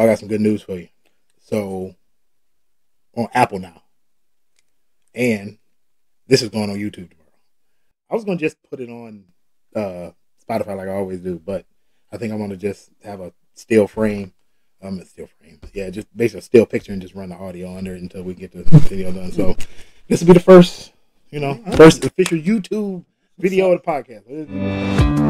I got some good news for you. So on Apple now, and this is going on YouTube tomorrow. I was gonna just put it on uh, Spotify like I always do, but I think I'm gonna just have a still frame. Um, a still frame. Yeah, just basically a still picture and just run the audio under it until we get the video done. So this will be the first, you know, first official YouTube video of the podcast.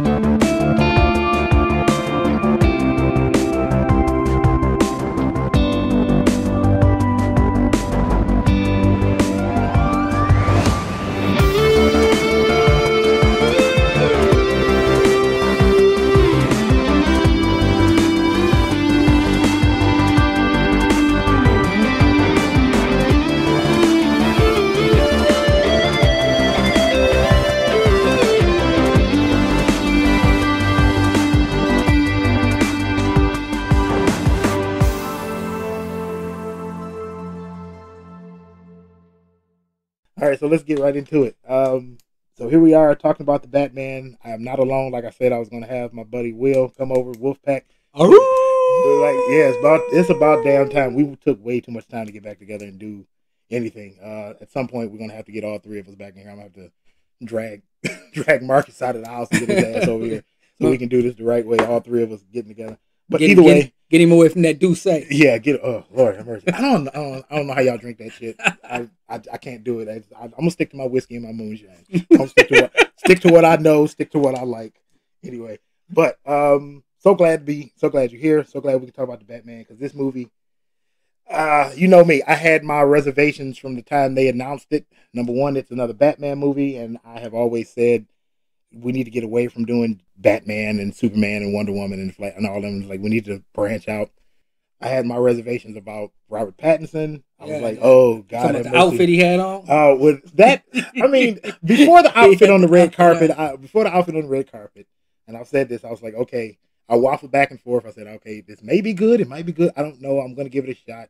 All right, so let's get right into it. Um, so here we are talking about the Batman. I am not alone. Like I said, I was going to have my buddy Will come over, Wolfpack. Like, yeah, it's about it's about damn time. We took way too much time to get back together and do anything. Uh, at some point, we're gonna have to get all three of us back in here. I'm gonna have to drag drag Marcus out of the house and get his ass over here so we can do this the right way. All three of us getting together. But Get- either get- way, get him away from that do say. yeah, get oh Lord have mercy. I don't, I don't I don't know how y'all drink that shit. I I, I can't do it. I, I, I'm gonna stick to my whiskey and my moonshine. I'm stick to what stick to what I know. Stick to what I like. Anyway, but um, so glad to be so glad you're here. So glad we can talk about the Batman because this movie. Uh, you know me. I had my reservations from the time they announced it. Number one, it's another Batman movie, and I have always said we need to get away from doing Batman and Superman and Wonder Woman and Fla- and all them. Like we need to branch out. I had my reservations about Robert Pattinson. I was Yeah, like, oh God, Talking have about the mercy. outfit he had on. Uh, with that, I mean, before the outfit on the red carpet, I, before the outfit on the red carpet, and I've said this, I was like, okay, I waffled back and forth. I said, okay, this may be good, it might be good. I don't know. I'm gonna give it a shot.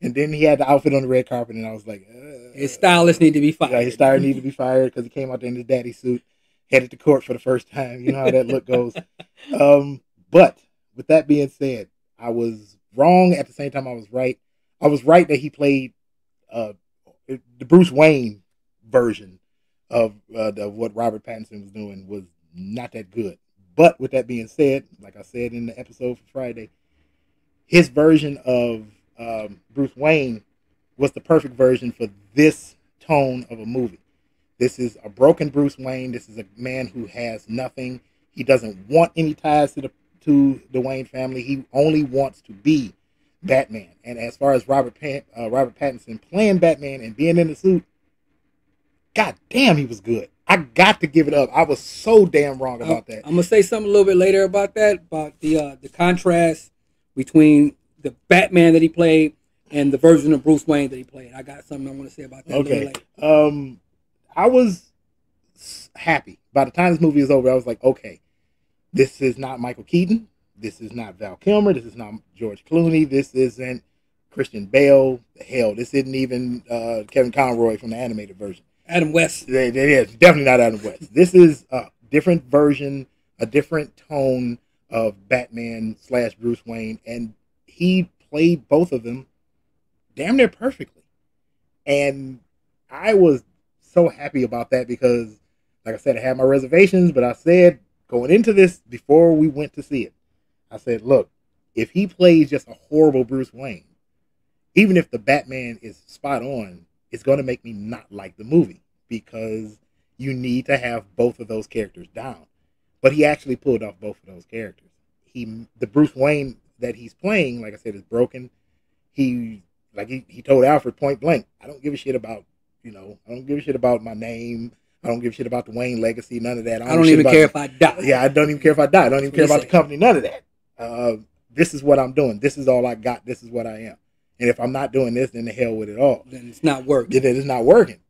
And then he had the outfit on the red carpet, and I was like, uh, His stylists need to be fired. yeah, his star need to be fired because he came out there in his daddy suit, headed to court for the first time. You know how that look goes. Um, but with that being said, I was wrong at the same time I was right. I was right that he played uh, the Bruce Wayne version of uh, of what Robert Pattinson was doing was not that good. But with that being said, like I said in the episode for Friday, his version of um, Bruce Wayne was the perfect version for this tone of a movie. This is a broken Bruce Wayne. This is a man who has nothing. He doesn't want any ties to the to the Wayne family. He only wants to be Batman. And as far as Robert Pat, uh, Robert Pattinson playing Batman and being in the suit, god damn, he was good. I got to give it up. I was so damn wrong about that. I'm gonna say something a little bit later about that, about the uh, the contrast between the Batman that he played and the version of Bruce Wayne that he played. I got something I want to say about that. A little Okay. later. Um, I was happy. By the time this movie is over, I was like, okay, this is not Michael Keaton. This is not Val Kilmer. This is not George Clooney. This isn't Christian Bale. Hell, this isn't even uh, Kevin Conroy from the animated version. Adam West. They, it's definitely not Adam West. This is a different version, a different tone of Batman slash Bruce Wayne, and he played both of them damn near perfectly. And I was so happy about that because, like I said, I had my reservations, but I said going into this before we went to see it, I said, look, if he plays just a horrible Bruce Wayne, even if the Batman is spot on, it's going to make me not like the movie because you need to have both of those characters down. But he actually pulled off both of those characters. He, the Bruce Wayne that he's playing, like I said, is broken. He, like he, he told Alfred point blank, I don't give a shit about, you know, I don't give a shit about my name. I don't give a shit about the Wayne legacy. None of that. I don't a shit even care if I die. yeah, I don't even care if I die. I don't even care about the company. None of that. Uh, this is what I'm doing. This is all I got. This is what I am. And if I'm not doing this, then the hell with it all. Then it's not working. Then it's not working.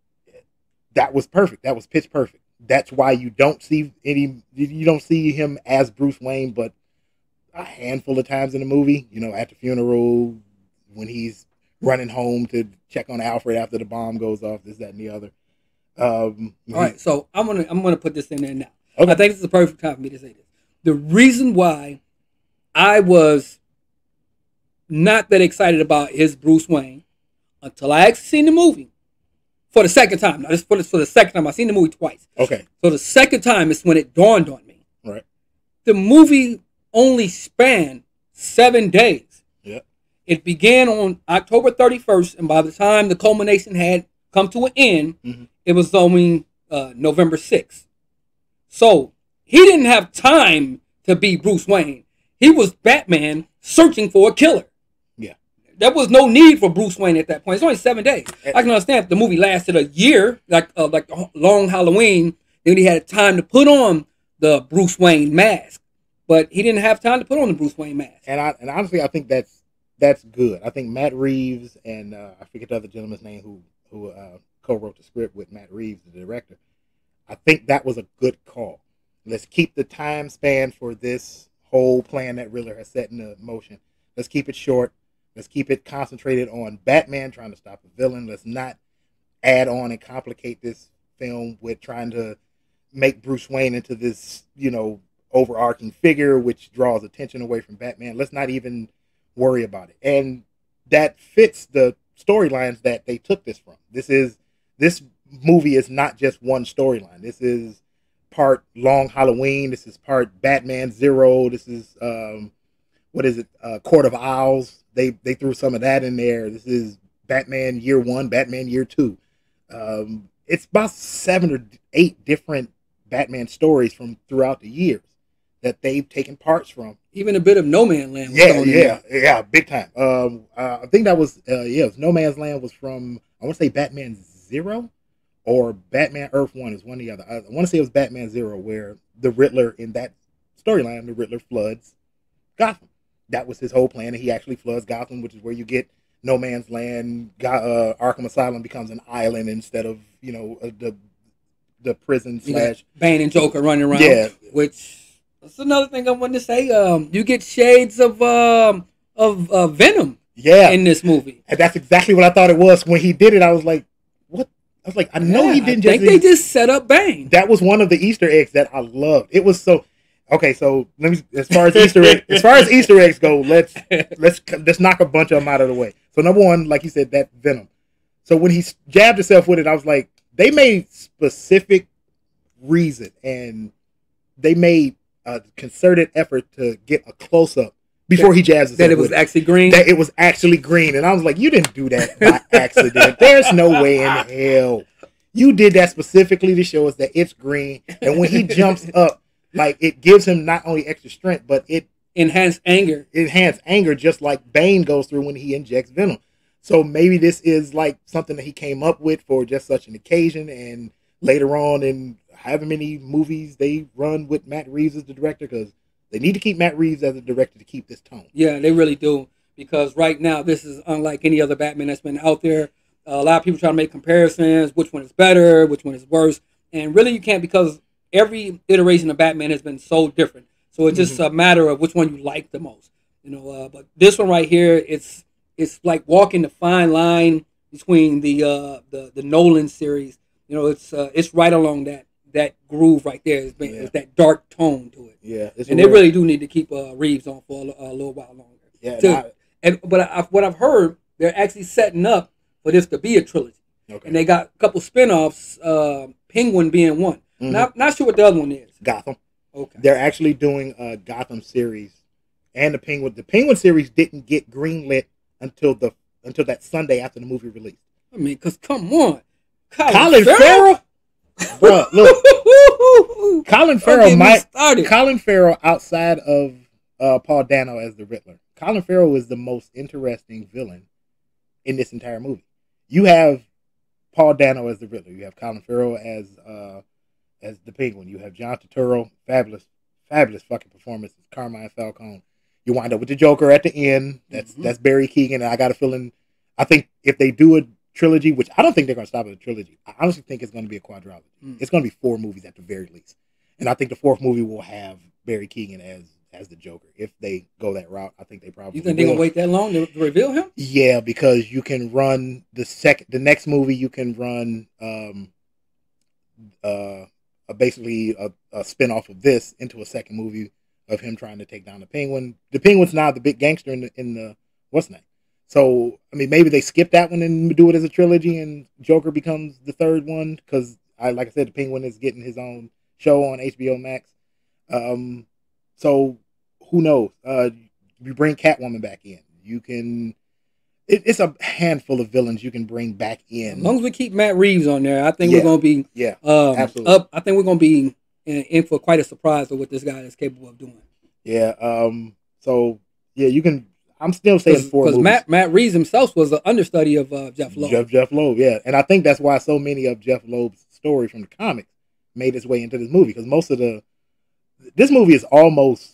That was perfect. That was pitch perfect. That's why you don't see any. You don't see him as Bruce Wayne, but a handful of times in the movie. You know, at the funeral, when he's running home to check on Alfred after the bomb goes off. This, that, and the other. Um, All right, so I'm gonna I'm gonna put this in there now. Okay. I think this is the perfect time for me to say this. The reason why I was not that excited about his Bruce Wayne until I actually seen the movie for the second time. Now, this for the, for the second time. I've seen the movie twice. Okay. So the second time is when it dawned on me. Right. The movie only spanned seven days. It began on October 31st, and by the time the culmination had come to an end, Mhm. it was only uh, November 6th. So he didn't have time to be Bruce Wayne. He was Batman searching for a killer. Yeah. There was no need for Bruce Wayne at that point. It's only seven days. I can understand if the movie lasted a year, like uh, like a long Halloween, then he had time to put on the Bruce Wayne mask. But he didn't have time to put on the Bruce Wayne mask. And I and honestly, I think that's that's good. I think Matt Reeves and uh, I forget the other gentleman's name who who uh, co-wrote the script with Matt Reeves, the director. I think that was a good call. Let's keep the time span for this whole plan that Riddler has set into motion. Let's keep it short. Let's keep it concentrated on Batman trying to stop a villain. Let's not add on and complicate this film with trying to make Bruce Wayne into this, you know, overarching figure which draws attention away from Batman. Let's not even worry about it. And that fits the storylines that they took this from. This is this movie is not just one storyline. This is part Long Halloween. This is part Batman Zero. This is um, what is it? Uh, Court of Owls. They they threw some of that in there. This is Batman Year One, Batman Year Two. Um, it's about seven or eight different Batman stories from throughout the years that they've taken parts from. Even a bit of No Man's Land. Was Yeah, yeah, yeah, big time. Um, uh, I think that was uh, yeah, it was No Man's Land was from I want to say Batman Zero or Batman Earth One is one or the other. I, I want to say it was Batman Zero where the Riddler in that storyline, the Riddler floods Gotham. That was his whole plan, and he actually floods Gotham, which is where you get No Man's Land. Go- uh, Arkham Asylum becomes an island instead of you know uh, the the prison slash Bane and Joker running around. Yeah. Which that's another thing I wanted to say. Um, you get shades of um of uh, Venom yeah. in this movie. And that's exactly what I thought it was when he did it. I was like, "What?" I was like, "I know he didn't I just." think they just set up Bane. that was one of the Easter eggs that I loved. It was so. Okay, so let me. As far as Easter egg, as far as Easter eggs go, let's let's let's knock a bunch of them out of the way. So number one, like you said, that Venom. So when he jabbed himself with it, I was like, they made specific reason and they made a concerted effort to get a close up before he jabs himself. that it was actually green. that it was actually green. And I was like, you didn't do that by accident. There's no way in hell. You did that specifically to show us that it's green. And when he jumps up, like it gives him not only extra strength, but it Enhanced anger. enhances anger just like Bane goes through when he injects venom. So maybe this is like something that he came up with for just such an occasion and later on in however many movies they run with Matt Reeves as the director because they need to keep Matt Reeves as the director to keep this tone. Yeah, they really do. Because right now, this is unlike any other Batman that's been out there. Uh, a lot of people try to make comparisons, which one is better, which one is worse, and really you can't because every iteration of Batman has been so different. So it's just a matter of which one you like the most, you know. Uh, but this one right here, it's it's like walking the fine line between the uh, the the Nolan series. You know, it's uh, it's right along that that groove right there. It's, been, Yeah. it's that dark tone to it, Yeah, and a they really do need to keep uh, Reeves on for a, a little while longer yeah. to- and and but I, what I've heard, they're actually setting up for this to be a trilogy, okay. and they got a couple spin-offs, uh, Penguin being one. Mhm. Not not sure what the other one is. Gotham. Okay, They're actually doing a Gotham series and the Penguin. The Penguin series didn't get greenlit until the until that Sunday after the movie released. I mean, cause come on, Colin Farrell, Bruh, look, look, Colin Farrell might started. Colin Farrell outside of uh, Paul Dano as the Riddler. Colin Farrell is the most interesting villain in this entire movie. You have Paul Dano as the Riddler. You have Colin Farrell as uh, as the Penguin. You have John Turturro, fabulous, fabulous fucking performance as Carmine Falcone. You wind up with the Joker at the end. That's Mhm. that's Barry Keoghan, and I got a feeling. I think if they do a trilogy, which I don't think they're going to stop at a trilogy, I honestly think it's going to be a quadrilogy. Mm. It's going to be four movies at the very least, and I think the fourth movie will have Barry Keoghan as as the Joker. If they go that route, I think they probably. You think they're gonna wait that long to, to reveal him? Yeah, because you can run the second, the next movie. You can run um, uh, a, basically a, a spin off of this into a second movie of him trying to take down the Penguin. The Penguin's now the big gangster in the in the what's name. So I mean, maybe they skip that one and do it as a trilogy, and Joker becomes the third one because I like I said, the Penguin is getting his own show on HBO Max. Um, so who knows? Uh, you bring Catwoman back in. You can. It, it's a handful of villains you can bring back in. As long as we keep Matt Reeves on there, I think Yeah. we're gonna be Yeah, um, absolutely. up. I think we're gonna be in, in for quite a surprise of what this guy is capable of doing. yeah. Um, so yeah, you can. I'm still saying four Because. Matt Matt Reeves himself was an understudy of uh, Jeff Loeb. Jeff Jeff Loeb, yeah, and I think that's why so many of Jeff Loeb's stories from the comics made its way into this movie because most of the this movie is almost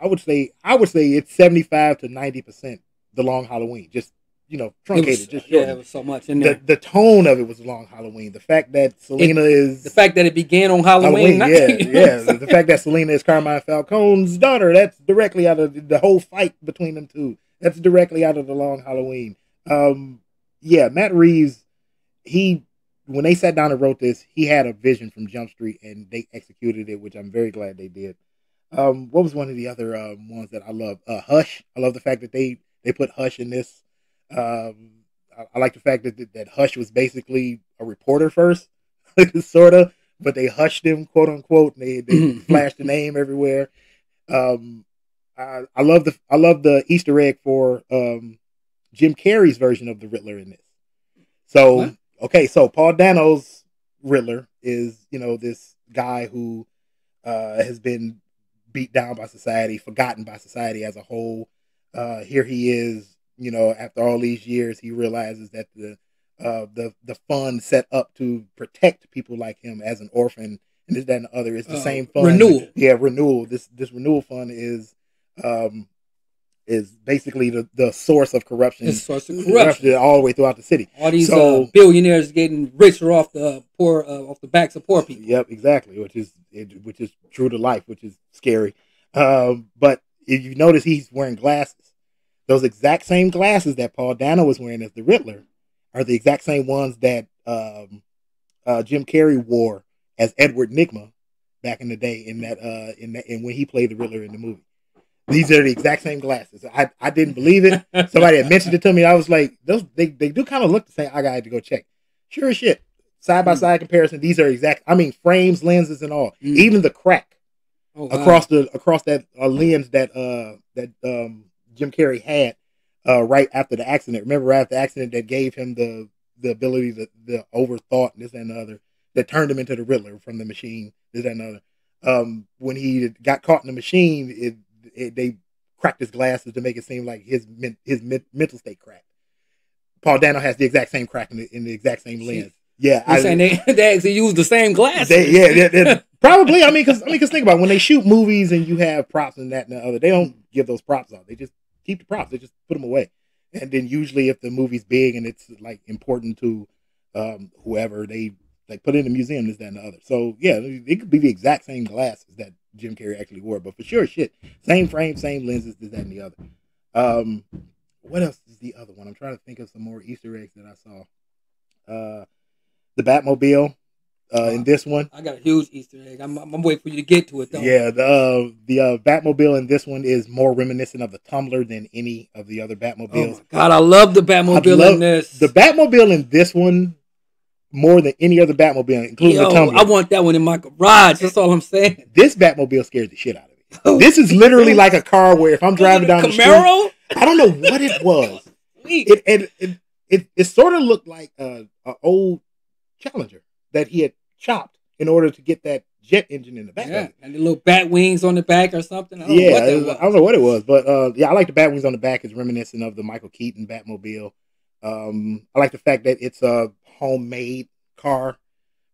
I would say I would say it's seventy five to ninety percent the Long Halloween, just you know truncated, was, just yeah, it was so much in the the tone of it was Long Halloween. The fact that Selina is The fact that it began on Halloween, night, yeah, yeah. saying? The fact that Selina is Carmine Falcone's daughter, that's directly out of the whole fight between them two. That's directly out of the Long Halloween. Um, yeah, Matt Reeves, he when they sat down and wrote this, he had a vision from Jump Street, and they executed it, which I'm very glad they did. Um, what was one of the other um, ones that I love? Uh, Hush. I love the fact that they they put Hush in this. Um, I, I like the fact that that Hush was basically a reporter first, sort of, but they hushed him, quote unquote. And they they flashed the name everywhere. Um, I, I love the I love the Easter egg for um, Jim Carrey's version of the Riddler in this. So What? okay, so Paul Dano's Riddler is you know this guy who uh, has been beat down by society, forgotten by society as a whole. Uh, here he is, you know, after all these years, he realizes that the uh, the the fund set up to protect people like him as an orphan and this, that, and the other is the Uh, same fund. renewal. Yeah, renewal. This this renewal fund is um is basically the, the source of corruption. It's source of corruption. all the way throughout the city. All these So- uh, billionaires getting richer off the poor, uh, off the backs of poor people. Yep, exactly. Which is it, which is true to life, which is scary. Um, but if you notice, he's wearing glasses. Those exact same glasses that Paul Dano was wearing as the Riddler are the exact same ones that um, uh, Jim Carrey wore as Edward Nygma back in the day in that uh, in that in when he played the Riddler in the movie. These are the exact same glasses. I, I didn't believe it. Somebody had mentioned it to me. I was like, those they, they do kind of look the same. I got to go check. Sure as shit. Side by Mm. side comparison. These are exact. I mean, frames, lenses, and all. Mm. Even the crack Oh, wow. across the across that uh, lens that uh that um Jim Carrey had uh right after the accident. Remember, right after the accident, that gave him the the ability to the overthought and this and the other that turned him into the Riddler from the machine. This and the other. Um, when he got caught in the machine, it, it they cracked his glasses to make it seem like his men, his men, mental state cracked. Paul Dano has the exact same crack in the, in the exact same lens. Yeah, You're saying they, they actually use the same glasses. they, yeah, they, probably. I mean, because I mean, because think about it, when they shoot movies and you have props and that and the other, they don't give those props out. They just keep the props. They just put them away. And then usually, if the movie's big and it's like important to um, whoever, they like put in the museum. This, that, and the other. So yeah, it could be the exact same glasses that Jim Carrey actually wore, but for sure, shit, same frame, same lenses, this, that, and the other. Um, what else is the other one? I'm trying to think of some more Easter eggs that I saw. Uh, the Batmobile uh, in this one. I got a huge Easter egg. I'm, I'm waiting for you to get to it though. Yeah, the uh, the uh, Batmobile in this one is more reminiscent of the Tumbler than any of the other Oh Batmobiles. my god, I love the Batmobile love in this. The Batmobile in this one more than any other Batmobile, including Yo, the Tumbler. I want that one in my garage. That's all I'm saying. this Batmobile scares the shit out of me. This is literally like a car where if I'm driving down the street, Camaro. I don't know what it was. It it it it, it sort of looked like a, a old Challenger that he had chopped in order to get that jet engine in the back yeah, and the little bat wings on the back or something. I don't know yeah, what that was. I don't know what it was, but uh, yeah, I like the bat wings on the back. It's reminiscent of the Michael Keaton Batmobile. Um, I like the fact that it's a homemade car,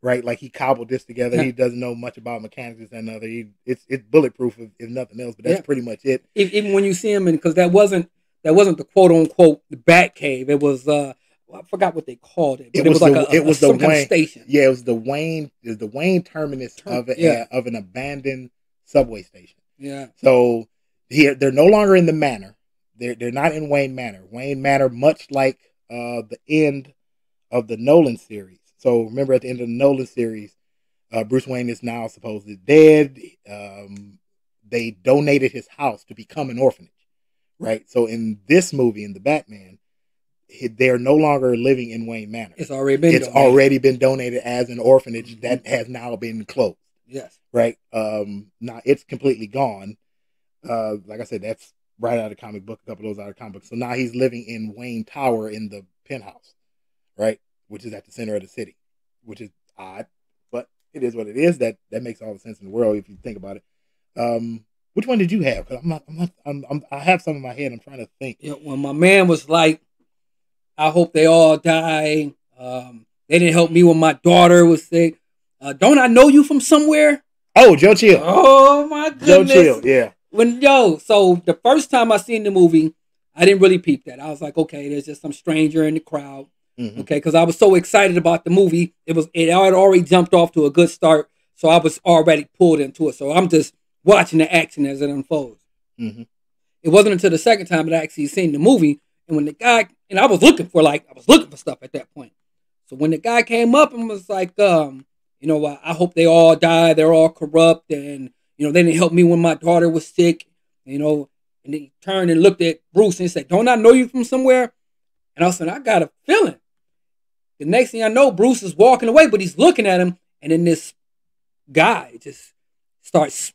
right? Like he cobbled this together. he doesn't know much about mechanics and another. He, it's it's bulletproof if, if nothing else, but that's Yeah. pretty much it. Even when you see him, and because that wasn't that wasn't the quote unquote the Bat Cave. It was uh, I forgot what they called it. But It it, was, was like the- a, it was a, the some kind of Wayne- station. Yeah, it was the Wayne is the Wayne terminus Term- of a, yeah. of an abandoned subway station. Yeah, So here they're no longer in the manor. They're they're not in Wayne Manor. Wayne Manor, much like uh, the end of the Nolan series. So remember, at the end of the Nolan series, uh, Bruce Wayne is now supposedly dead. Um, they donated his house to become an orphanage, right? So in this movie, in the Batman, he- they're no longer living in Wayne Manor. It's already been. It's donated. already been donated as an orphanage Mhm. that has now been closed, Yes. right? Um, now it's completely gone. Uh, like I said, that's right out of comic book. A couple of those out of comic book. So now he's living in Wayne Tower in the penthouse, right? Which is at the center of the city, which is odd, but it is what it is. That that makes all the sense in the world if you think about it. Um, which one did you have? 'Cause I'm not. I'm not. I'm, I'm, I have some in my head. I'm trying to think. Yeah, when my man was like, "I hope they all die." Um, they didn't help me when my daughter was sick. Uh, don't I know you from somewhere? Oh, Joe Chill. Oh my goodness. Joe! Chill. Yeah. When yo, so the first time I seen the movie, I didn't really peep that. I was like, okay, there's just some stranger in the crowd. Mhm. Okay, because I was so excited about the movie. It was it had already jumped off to a good start, so I was already pulled into it. So I'm just watching the action as it unfolds. Mhm. It wasn't until the second time that I actually seen the movie, and when the guy and I was looking for like I was looking for stuff at that point. So when the guy came up and was like, um, you know, I, I hope they all die. They're all corrupt, and you know they didn't help me when my daughter was sick. You know, and he turned and looked at Bruce and said, "Don't I know you from somewhere?" And I saying, "I got a feeling." The next thing I know, Bruce is walking away, but he's looking at him, and then this guy just starts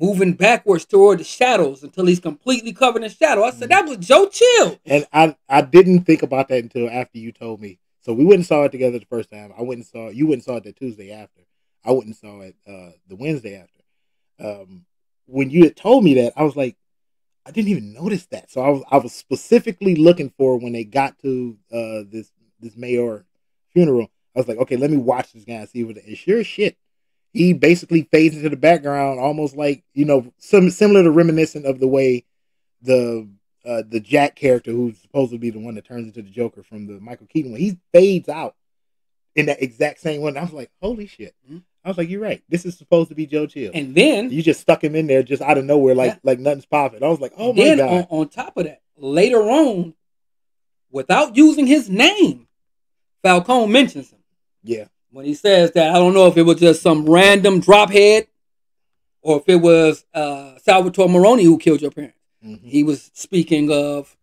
moving backwards toward the shadows until he's completely covered in shadow. I said, "That was Joe Chill." And I I didn't think about that until after you told me. So we went and saw it together the first time. I went and saw you went and saw it the Tuesday after. I went and saw it uh, the Wednesday after. Um, when you had told me that, I was like, I didn't even notice that. So I was I was specifically looking for when they got to uh, this this mayor funeral. I was like, okay, let me watch this guy and see what. It is. Sure shit, he basically fades into the background, almost like you know, some similar to reminiscent of the way the uh, the Jack character, who's supposed to be the one that turns into the Joker from the Michael Keaton one, he fades out in that exact same one. I was like, holy shit! Mhm. I was like, you're right. This is supposed to be Joe Chill. And then, you just stuck him in there just out of nowhere, like Yeah. like nothing's popping. I was like, oh my then god! on, on top of that, later on, without using his name, Falcone mentions him yeah, when he says that. I don't know if it was just some random drophead or if it was uh, Salvatore Maroni who killed your parents. Mhm. He was speaking of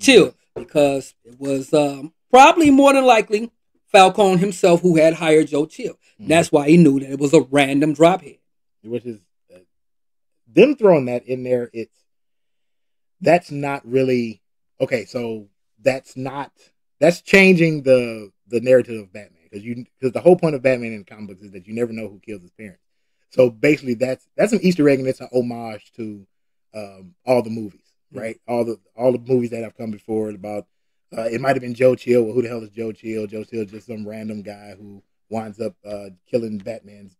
Chill because it was um, probably more than likely Falcone himself who had hired Joe Chill. Mhm. That's why he knew that it was a random drophead. which is uh, them throwing that in there. It's that's not really okay. So that's not that's changing the the narrative of Batman because you because the whole point of Batman in comic books is that you never know who kills his parents. So basically, that's that's an Easter egg and it's an homage to um, all the movies, right? All the all the movies that have come before about. Uh, it might have been Joe Chill. Well, who the hell is Joe Chill? Joe Chill is just some random guy who winds up uh, killing Batman's,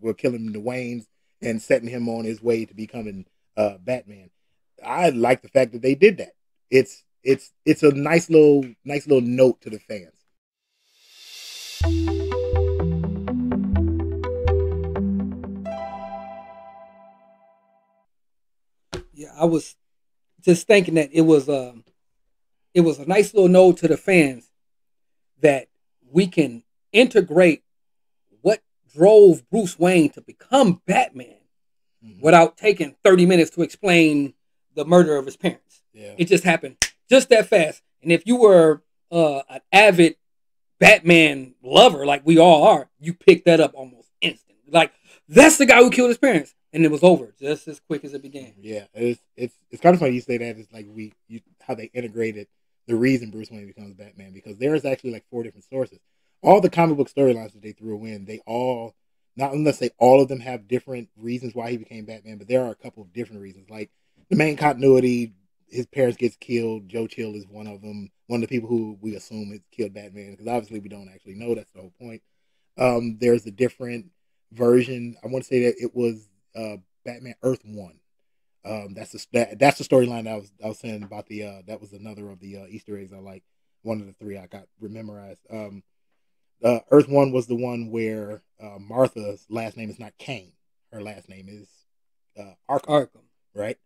well, killing the Waynes and setting him on his way to becoming uh, Batman. I like the fact that they did that. It's it's it's a nice little nice little note to the fans. Yeah, I was just thinking that it was um it was a nice little note to the fans that we can integrate what drove Bruce Wayne to become Batman without taking 30 minutes to explain the murder of his parents. Yeah, It just happened just that fast. And if you were uh, an avid Batman lover like we all are, you pick that up almost instantly. Like that's the guy who killed his parents, and it was over just as quick as it began. yeah. It's it's it's kind of funny you say that. It's like we you, how they integrated the reason Bruce Wayne becomes Batman because there's actually like four different sources. All the comic book storylines that they threw in, they all not unless say all of them have different reasons why he became Batman, but there are a couple of different reasons. Like the main continuity, his parents gets killed. Joe Chill is one of them. One of the people who we assume is killed Batman because obviously we don't actually know. That's the whole point. Um, there's a different version. I want to say that it was uh, Batman Earth One. Um, that's the that, that's the storyline I was I was saying about the uh, that was another of the uh, Easter eggs I like. One of the three I got memorized. Um, uh, Earth One was the one where uh, Martha's last name is not Kane. Her last name is uh, Arkham, Arkham. right?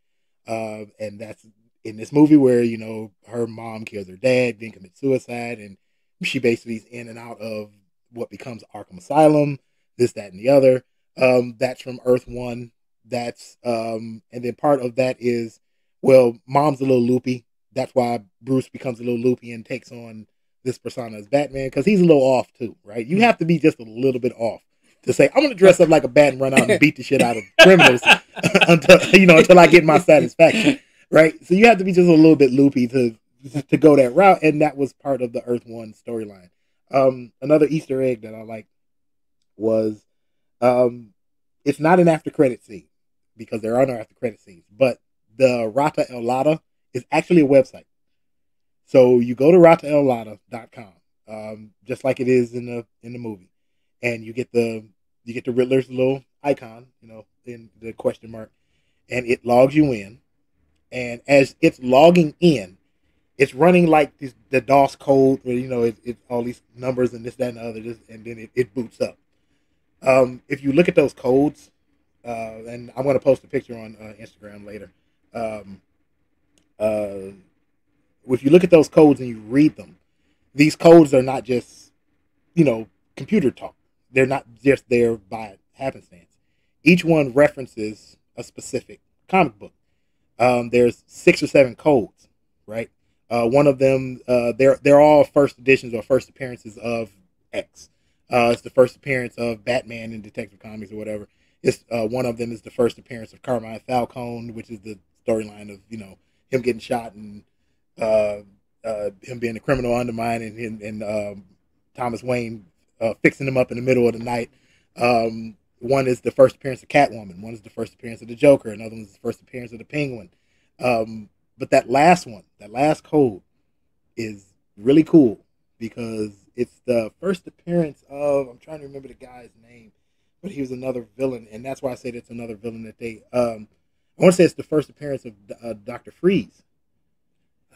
Uh, and that's in this movie where you know her mom kills her dad, then commits suicide, and she basically is in and out of what becomes Arkham Asylum. This, that, and the other. Um, that's from Earth One. That's um, and then part of that is well, mom's a little loopy. That's why Bruce becomes a little loopy and takes on this persona as Batman because he's a little off too, right? You have to be just a little bit off to say I'm going to dress up like a bat and run out and beat the shit out of criminals until you know until I get my satisfaction, right? So you have to be just a little bit loopy to to go that route, and that was part of the Earth One storyline. Um, another Easter egg that I like was um, it's not an after credit scene because there are no after credit scenes, but the Rata Alada is actually a website. So you go to rataalada.com, um, just like it is in the in the movie, and you get the you get the Riddler's little icon, you know, in the question mark, and it logs you in. And as it's logging in, it's running like this, the DOS code, where you know it's it, all these numbers and this, that, and the other, just, and then it, it boots up. Um, if you look at those codes, uh, and I'm going to post a picture on uh, Instagram later. Um, uh, if you look at those codes and you read them, these codes are not just, you know, computer talk. They're not just there by happenstance. Each one references a specific comic book. Um, there's six or seven codes, right? Uh, one of them, uh, they're they're all first editions or first appearances of X. Uh, it's the first appearance of Batman in Detective Comics or whatever. It's uh, one of them is the first appearance of Carmine Falcone, which is the storyline of you know him getting shot and uh, uh, him being a criminal undermine and, and, and um, Thomas Wayne fixing him up in the middle of the night. Um, one is the first appearance of Catwoman. One is the first appearance of the Joker. Another one is the first appearance of the Penguin. Um, but that last one, that last code, is really cool because it's the first appearance of I'm trying to remember the guy's name, but he was another villain, and that's why I said it's another villain that they. Um, I want to say it's the first appearance of uh, Doctor Freeze.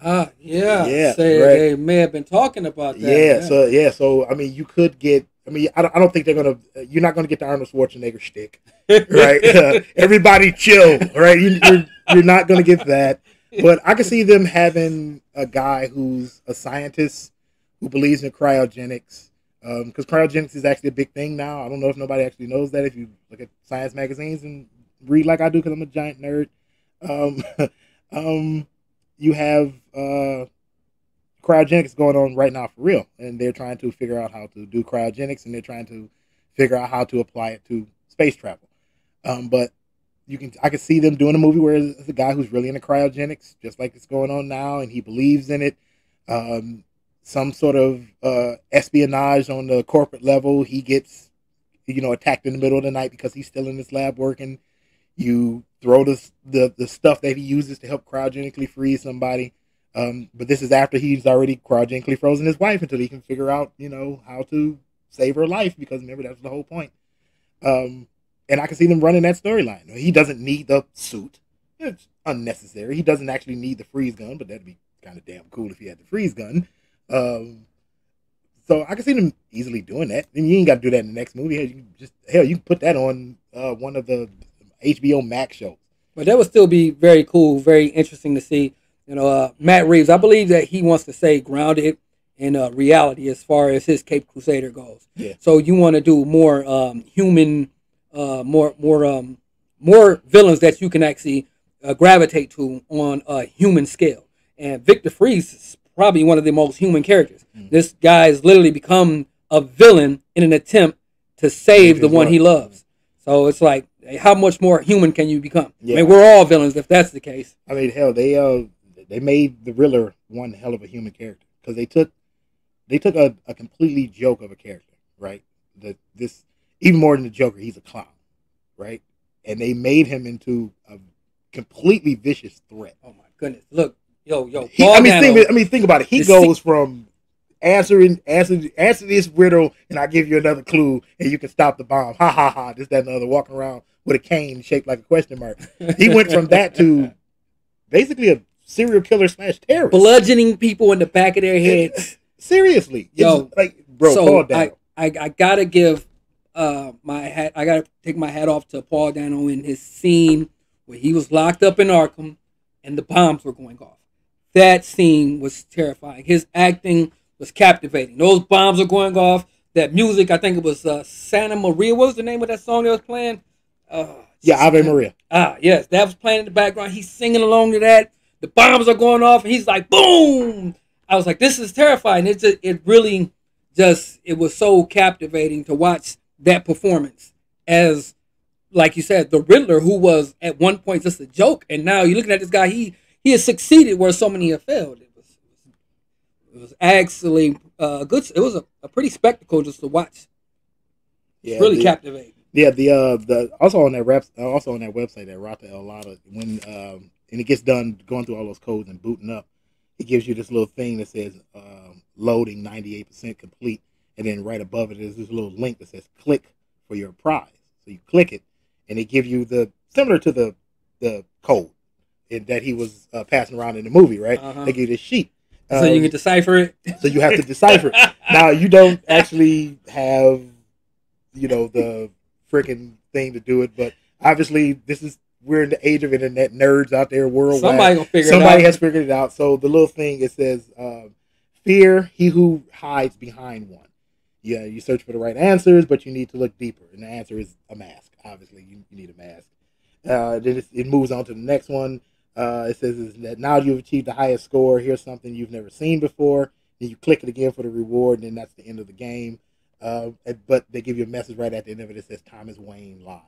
Ah, yeah, Yeah, Say right. they may have been talking about that. Yeah, so yeah, so I mean, you could get. I mean, I don't, I don't think they're gonna. You're not gonna get the Arnold Schwarzenegger shtick, right? Uh, everybody chill, right? You, you're you're not gonna get that. But I can see them having a guy who's a scientist who believes in cryogenics, because cryogenics is actually a big thing now. I don't know if nobody actually knows that. If you look at science magazines and read like I do, because I'm a giant nerd. Um, um, you have uh, cryogenics going on right now for real, and they're trying to figure out how to do cryogenics, and they're trying to figure out how to apply it to space travel. Um, but you can, I can see them doing a movie where it's a guy who's really into cryogenics, just like it's going on now, and he believes in it. Um, some sort of uh, espionage on the corporate level. He gets, you know, attacked in the middle of the night because he's still in his lab working. You throw the the, the stuff that he uses to help cryogenically freeze somebody. Um, but this is after he's already cryogenically frozen his wife until he can figure out, you know, how to save her life because remember that's the whole point. Um, and I can see them running that storyline. He doesn't need the suit; it's unnecessary. He doesn't actually need the freeze gun, but that'd be kind of damn cool if he had the freeze gun. Um, so I can see them easily doing that. And you ain't got to do that in the next movie. Hell, you just hell, you put that on uh, one of the HBO Max shows. But that would still be very cool, very interesting to see. You know, uh, Matt Reeves, I believe that he wants to stay grounded in uh, reality as far as his Cape Crusader goes. Yeah. So you want to do more um, human, uh, more more um, more villains that you can actually uh, gravitate to on a human scale. And Victor Fries is probably one of the most human characters. Mhm. This guy has literally become a villain in an attempt to save the one he loves. So it's like, how much more human can you become? I Yeah. mean, we're all villains if that's the case. I mean, hell, they uh they made the Riddler one hell of a human character because they took they took a, a completely joke of a character, right? The this even more than the Joker, he's a clown, right? And they made him into a completely vicious threat. Oh my goodness! Look, yo, yo, He, I mean, think, I mean, think about it. He goes from answering answer answer this riddle, and I give you another clue, and you can stop the bomb. Ha ha ha! This that and the other. Walking around with a cane shaped like a question mark. He went from that to basically a serial killer slash terrorist. bludgeoning people in the back of their heads. Seriously, Yo, like bro, so Paul Dano. I, I, I gotta give uh my hat. I gotta take my hat off to Paul Dano in his scene where he was locked up in Arkham and the bombs were going off. That scene was terrifying. His acting was captivating. Those bombs are going off. That music, I think it was uh, Santa Maria. What was the name of that song that was playing? Uh, yeah, Ave Maria. Ah, yes, that was playing in the background. He's singing along to that. The bombs are going off, and he's like, boom. I was like, this is terrifying. It just, it really just it was so captivating to watch that performance as like you said, the Riddler, who was at one point just a joke, and now you're looking at this guy. He he has succeeded where so many have failed. It was it was actually uh, good. It was a, a pretty spectacle just to watch. Yeah, really the, captivating. Yeah, the uh the also on that rep also on that website that Rata Alada when um and it gets done going through all those codes and booting up, it gives you this little thing that says um, loading ninety eight percent complete, and then right above it is this little link that says click for your prize. So you click it, and it gives you the similar to the the code in, that he was uh, passing around in the movie, right? Uh-huh. They give you this sheet. So um, you can decipher it. So you have to decipher. now you don't actually have, you know, the freaking thing to do it, but obviously this is we're in the age of internet nerds out there worldwide. Somebody gonna figure Somebody has figured it out. So the little thing it says, uh, "Fear he who hides behind one." Yeah, you search for the right answers, but you need to look deeper, and the answer is a mask. Obviously, you, you need a mask. Uh, then it, it moves on to the next one. Uh, it says that now you've achieved the highest score. Here's something you've never seen before. Then you click it again for the reward, and then that's the end of the game. Uh, but they give you a message right at the end of it that says Thomas Wayne lies.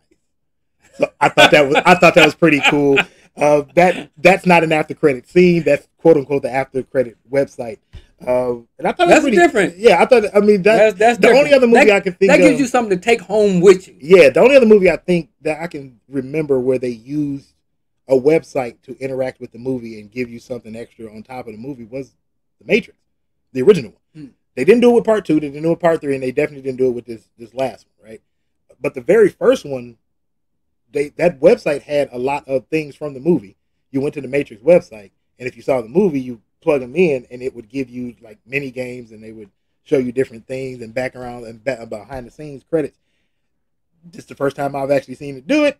So I thought that was I thought that was pretty cool. Uh, that that's not an after credit scene. That's quote unquote the after credit website. Uh, and I thought that's pretty, different. Yeah, I thought. I mean, that, that's, that's the different. only other movie that, I can think of. that gives of, you something to take home with you. Yeah, the only other movie I think that I can remember where they used a website to interact with the movie and give you something extra on top of the movie was The Matrix, the original one. Hmm. They didn't do it with part two. They didn't do it with part three, and they definitely didn't do it with this this last one, right? But the very first one, they that website had a lot of things from the movie. You went to the Matrix website, and if you saw the movie, you plug them in, and it would give you like mini games, and they would show you different things and background and behind the scenes credits. This is the first time I've actually seen it do it.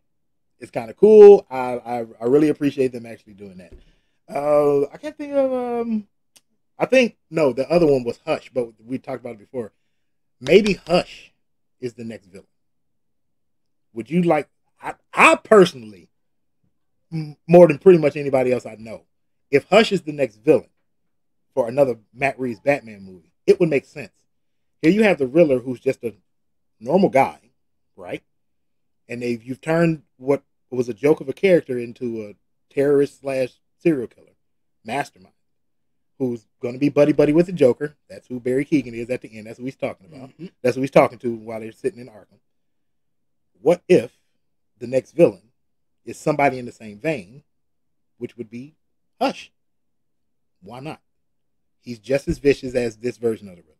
It's kind of cool. I, I, I really appreciate them actually doing that. Uh, I can't think of um. I think no, the other one was Hush, but we talked about it before. Maybe Hush is the next villain. Would you like? I, I personally, more than pretty much anybody else I know, if Hush is the next villain, for another Matt Reeves Batman movie. It would make sense. Here you have the Riddler, who's just a normal guy, right? And they you've turned what was a joke of a character into a terrorist slash serial killer, mastermind, who's going to be buddy buddy with the Joker. That's who Barry Keoghan is at the end. That's what he's talking about. Mm-hmm. That's what he's talking to while they're sitting in Arkham. What if the next villain is somebody in the same vein, which would be Hush? Why not? He's just as vicious as this version of the Riddler.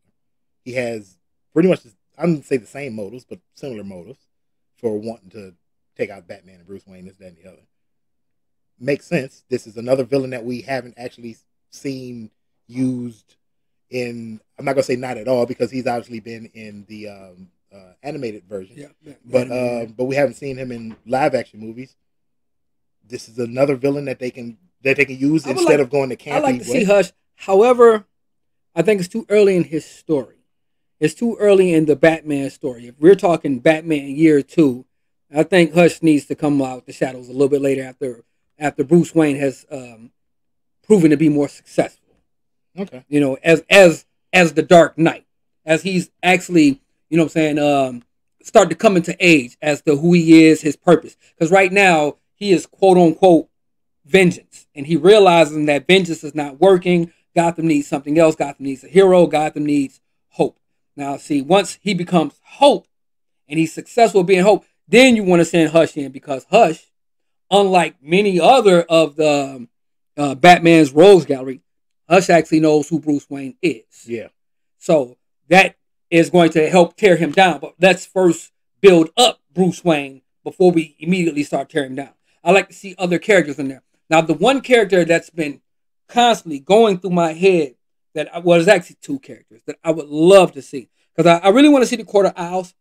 He has pretty much, I wouldn't say the same motives, but similar motives for wanting to take out Batman and Bruce Wayne, this, that, and the other. Makes sense. This is another villain that we haven't actually seen used in. I'm not gonna say not at all because he's obviously been in the um, uh, animated version. Yeah, yeah but uh, but we haven't seen him in live action movies. This is another villain that they can that they can use instead like, of going to campy. I like to way. see Hush However, I think it's too early in his story. It's too early in the Batman story. If we're talking Batman year two, I think Hush needs to come out the shadows a little bit later after after Bruce Wayne has um, proven to be more successful. Okay. You know, as as as the Dark Knight, as he's actually, you know, what I'm saying, um, start to come into age as to who he is, his purpose. Because right now he is quote unquote vengeance, and he realizing that vengeance is not working. Gotham needs something else. Gotham needs a hero. Gotham needs hope. Now, see, once he becomes hope and he's successful being hope, then you want to send Hush in because Hush, unlike many other of the um, uh, Batman's rogues gallery, Hush actually knows who Bruce Wayne is. Yeah. So that is going to help tear him down. But let's first build up Bruce Wayne before we immediately start tearing him down. I like to see other characters in there. Now, the one character that's been constantly going through my head that I, well, there's actually two characters that I would love to see because I, I, really want to see the Court of Owls.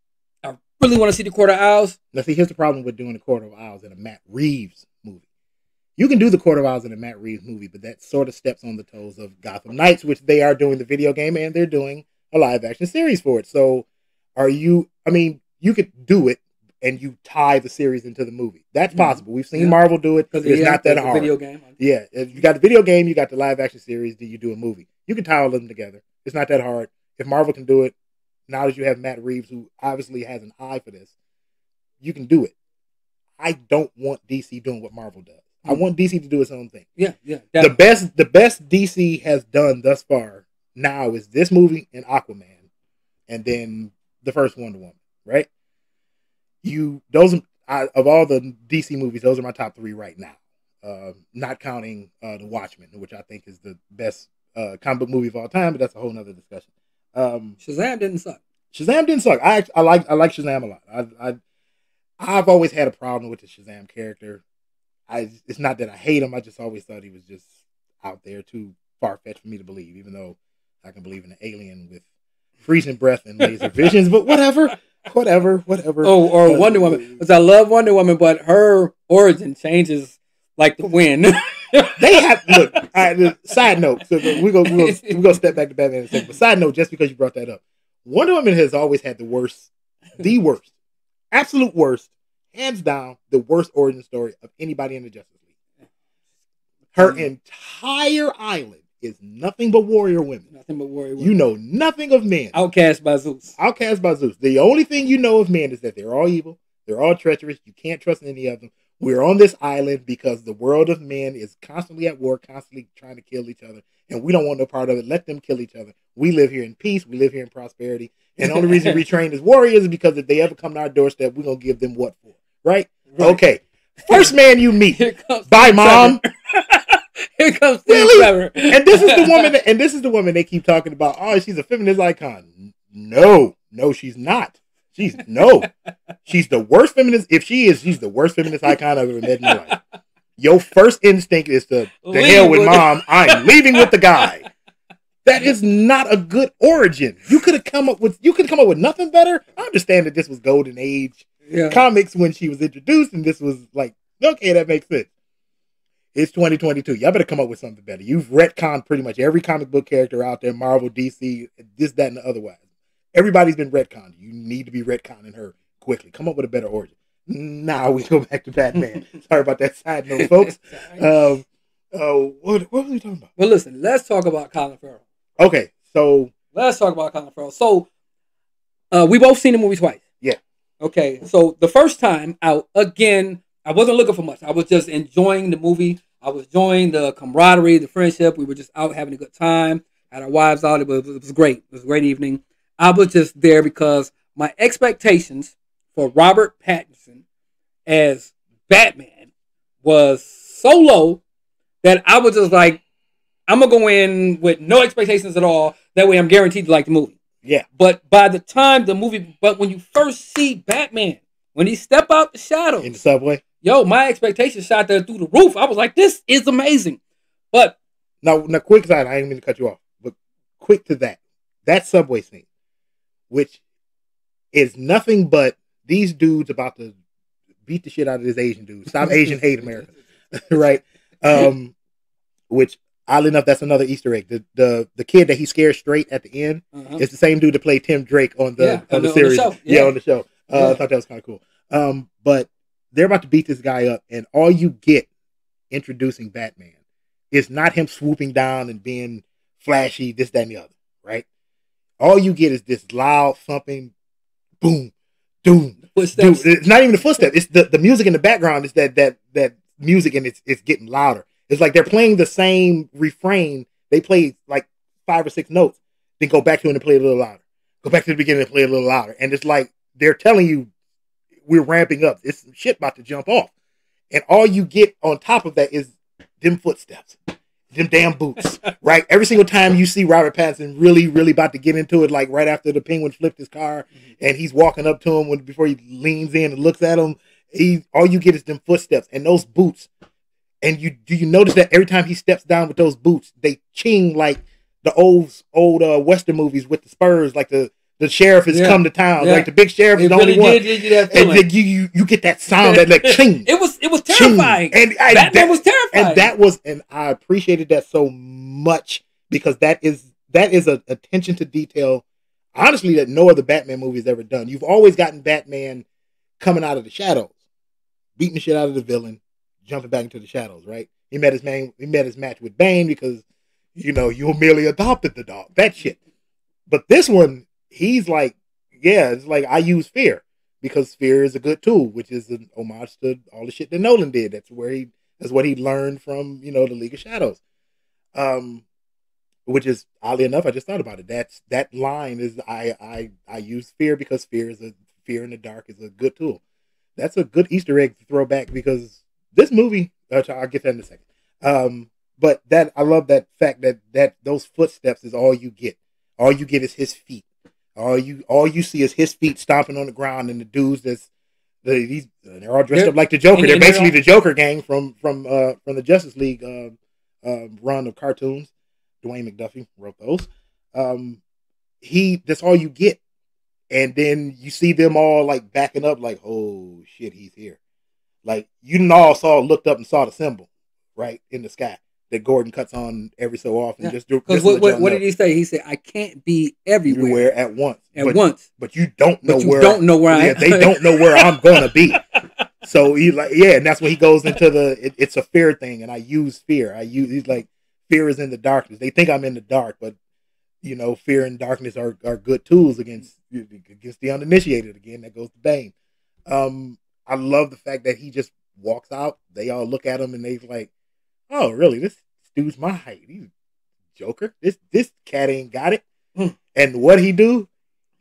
I really want to see the Court of Owls. Now, see, here's the problem with doing the Court of Owls in a Matt Reeves movie. You can do the Court of Owls in a Matt Reeves movie, but that sort of steps on the toes of Gotham Knights, which they are doing the video game and they're doing a live action series for it. So, are you? I mean, you could do it. and you tie the series into the movie. That's Mhm. possible. We've seen Yeah. Marvel do it. It's yeah, not that hard. Video game. Yeah, if you got the video game, you got the live action series, Do you do a movie. You can tie all of them together. It's not that hard. If Marvel can do it, now that you have Matt Reeves, who obviously has an eye for this, you can do it. I don't want DC doing what Marvel does. I Mhm. want DC to do its own thing. Yeah, yeah. The best, the best DC has done thus far now is this movie and Aquaman, and then the first Wonder Woman. Right? You those I, of all the DC movies, those are my top three right now. Uh, not counting uh, the Watchmen, which I think is the best uh, comic book movie of all time, but that's a whole nother discussion. Um, Shazam didn't suck. Shazam didn't suck. I I like I like Shazam a lot. I I I've always had a problem with the Shazam character. I it's not that I hate him. I just always thought he was just out there too far fetched for me to believe. Even though I can believe in an alien with freezing breath and laser visions, but whatever, whatever, whatever. Oh, or Wonder Woman. Because I love Wonder Woman, but her origin changes like the wind. They have look. All right, side note. So we go we go we step back to Batman in a second. But side note, just because you brought that up, Wonder Woman has always had the worst, the worst, absolute worst, hands down, the worst origin story of anybody in the Justice League. Her Mm. entire island is nothing but warrior women. Nothing but worry. You know nothing of men. outcast by Zeus. Outcast by Zeus. The only thing you know of men is that they're all evil. They're all treacherous. You can't trust any of them. We're on this island because the world of men is constantly at war, constantly trying to kill each other, and we don't want no part of it. Let them kill each other. We live here in peace. We live here in prosperity. And the only reason we train as warriors is because if they ever come to our doorstep, we're gonna give them what for, right? Okay. First man you meet, Here comes bye mom. Here comes Really? And this is the woman, that, and this is the woman they keep talking about. Oh, she's a feminist icon. No, no, she's not. She's no. She's the worst feminist. If she is, she's the worst feminist icon I've ever met in my life. Your first instinct is to the hell with with- mom. I'm leaving with the guy. That is not a good origin. You could have come up with you could come up with nothing better. I understand that this was golden age Yeah. comics when she was introduced, and this was like, okay, that makes sense. It's 2022. Y'all better come up with something better. You've retconned pretty much every comic book character out there, Marvel, DC, this, that, and the otherwise. Everybody's been retconned. You need to be retconning her quickly. Come up with a better origin. Now we go back to Batman. Sorry about that side note, folks. Um, oh, what, what were we talking about? well, listen. Let's talk about Colin Farrell. Okay, so Let's talk about Colin Farrell. So, uh, we both seen the movie twice. Yeah. Okay. So the first time out, again, I wasn't looking for much. I was just enjoying the movie. I was enjoying the camaraderie, the friendship. We were just out having a good time. Had our wives out. It was, it was great. It was a great evening. I was just there because my expectations for Robert Pattinson as Batman was so low that I was just like, I'm gonna go in with no expectations at all. That way, I'm guaranteed to like the movie. yeah, But by the time the movie, but when you first see Batman, when he step out the shadows, in the subway. Yo, my expectations shot there through the roof. I was like, this is amazing. But Now, now, quick side. I didn't mean to cut you off, but quick to that. That subway scene, which is nothing but these dudes about to beat the shit out of this Asian dude. Stop Asian hate America, right? Um, which oddly enough, that's another Easter egg. The the the kid that he scared straight at the end Uh-huh. is the same dude that played Tim Drake on the Yeah, on on the, the- on the series. show. Yeah. Yeah. on the show. Uh, Yeah. I thought that was kind of cool. Um, but they're about to beat this guy up, and all you get introducing Batman is not him swooping down and being flashy, this, that, and the other, right? All you get is this loud thumping, boom, doom, footsteps. it's not even the footstep. It's the, the music in the background. Is that that that music and it's it's getting louder. It's like they're playing the same refrain. They play like five or six notes, then go back to it and play a little louder. Go back to the beginning and play a little louder. And it's like they're telling you we're ramping up. It's some shit about to jump off. And all you get on top of that is them footsteps, them damn boots, right? Every single time you see Robert Pattinson really, really about to get into it, like right after the penguin flipped his car and he's walking up to him when, before he leans in and looks at him, he all you get is them footsteps and those boots. And you do you notice that every time he steps down with those boots, they ching like the old old uh, western movies with the spurs, like the the sheriff has Yeah. come to town, Yeah. like the big sheriff is the really only one. did that And then you, you you get that sound that like ching, it was it was ching. terrifying. And I, Batman that, was terrifying. and that was and I appreciated that so much because that is that is a attention to detail honestly that no other Batman movie has ever done. You've always gotten Batman coming out of the shadows, beating the shit out of the villain, jumping back into the shadows. Right? He met his man. He met his match with Bane because you know you merely adopted the dog. That shit. But this one, he's like, yeah, it's like I use fear because fear is a good tool, which is an homage to all the shit that Nolan did. That's where he that's what he learned from, you know, the League of Shadows. Um which is oddly enough, I just thought about it. That's that line is I I I use fear because fear is a fear in the dark is a good tool. That's a good Easter egg to throw back because this movie, uh, I'll get that in a second. Um, but that I love that fact that that those footsteps is all you get. All you get is his feet. All you all you see is his feet stomping on the ground, and the dudes that's the, these they're all dressed They're- up like the Joker. and- They're and they're basically all- the Joker gang from from uh from the Justice League uh, uh, run of cartoons. Dwayne McDuffie wrote those. Um, he that's all you get, and then you see them all like backing up, like oh shit, he's here. Like you all saw looked up and saw the symbol right in the sky that Gordon cuts on every so often. Yeah, just Because what, what, what did he say? He said, "I can't be everywhere, everywhere at once. at but, once, but you don't know but you where don't know where I yeah, they don't know where I'm gonna be. So he like yeah, and that's when he goes into the it, it's a fear thing, and I use fear. I use he's like fear is in the darkness. They think I'm in the dark, but you know, fear and darkness are, are good tools against against the uninitiated. Again, that goes to Bane. Um, I love the fact that he just walks out. They all look at him and they like, oh, really? This dude's my height. He's a Joker. This this cat ain't got it. Hmm. And what he do?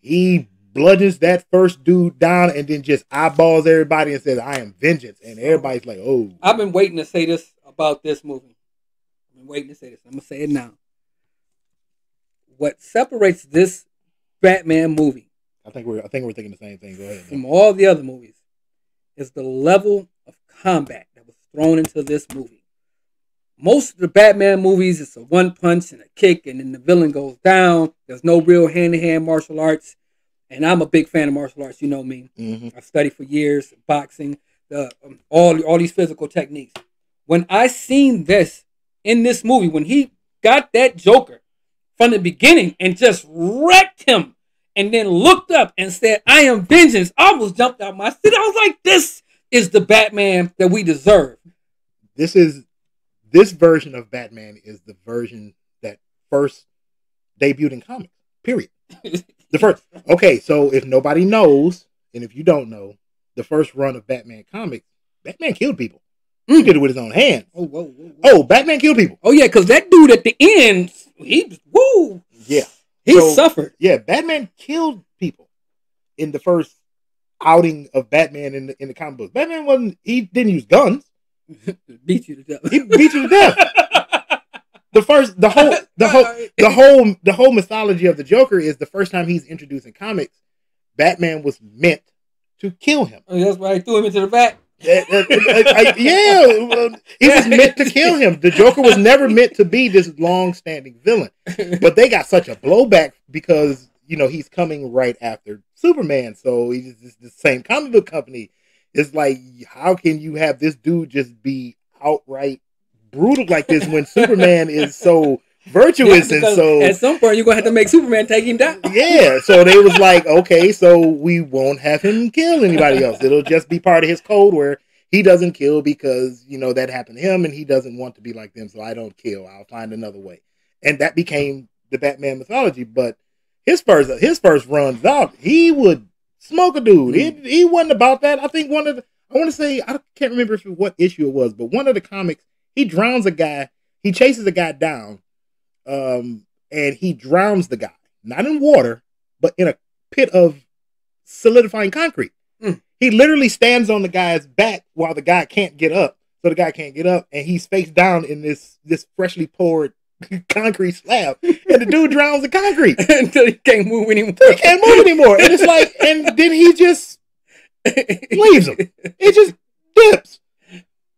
He bludgeons that first dude down and then just eyeballs everybody and says, "I am vengeance." And everybody's like, "Oh, I've been waiting to say this about this movie. I've been waiting to say this. I'm gonna say it now. What separates this Batman movie I think we're I think we're thinking the same thing." Go ahead. from all the other movies is the level of combat that was thrown into this movie. Most of the Batman movies, it's a one punch and a kick, and then the villain goes down. There's no real hand to hand martial arts. And I'm a big fan of martial arts. You know me. hmm I've studied for years boxing, the um, all all these physical techniques. When I seen this in this movie, when he got that Joker from the beginning and just wrecked him, and then looked up and said, "I am vengeance," I almost jumped out my seat. I was like, "This is the Batman that we deserve." This is this version of Batman is the version that first debuted in comics. Period. The first. Okay, so if nobody knows, and if you don't know, the first run of Batman comics, Batman killed people. He hmm. did it with his own hands. Oh, whoa, whoa, whoa. Oh, Batman killed people. oh yeah, because that dude at the end, he woo, Yeah. he So- suffered. Yeah, Batman killed people in the first outing of Batman in the in the comic books. Batman wasn't he didn't use guns. Beat you to death. He beat you to death. The first the whole the whole the whole the whole mythology of the Joker is the first time he's introduced in comics, Batman was meant to kill him. Oh, that's why I threw him into the back. Yeah, he was meant to kill him. The Joker was never meant to be this long-standing villain. But they got such a blowback because you know he's coming right after Superman, so he's just the same comic book company. It's like, how can you have this dude just be outright brutal like this when Superman is so virtuous Yeah, and so at some point you're gonna have to make Superman take him down. yeah, so they was like, okay, so we won't have him kill anybody else. It'll just be part of his code where he doesn't kill because you know that happened to him, and he doesn't want to be like them. So I don't kill. I'll find another way, and that became the Batman mythology. But his first his first runs out, he would smoke a dude. He, he wasn't about that. I think one of the, I want to say I can't remember if what issue it was, but one of the comics he drowns a guy. He chases a guy down, um, and he drowns the guy not in water, but in a pit of solidifying concrete. Mm. He literally stands on the guy's back while the guy can't get up. So the guy can't get up, and he's face down in this this freshly poured concrete slab, and the dude drowns the concrete. Until he can't move anymore. He can't move anymore, and it's like, and then he just leaves him. It just dips.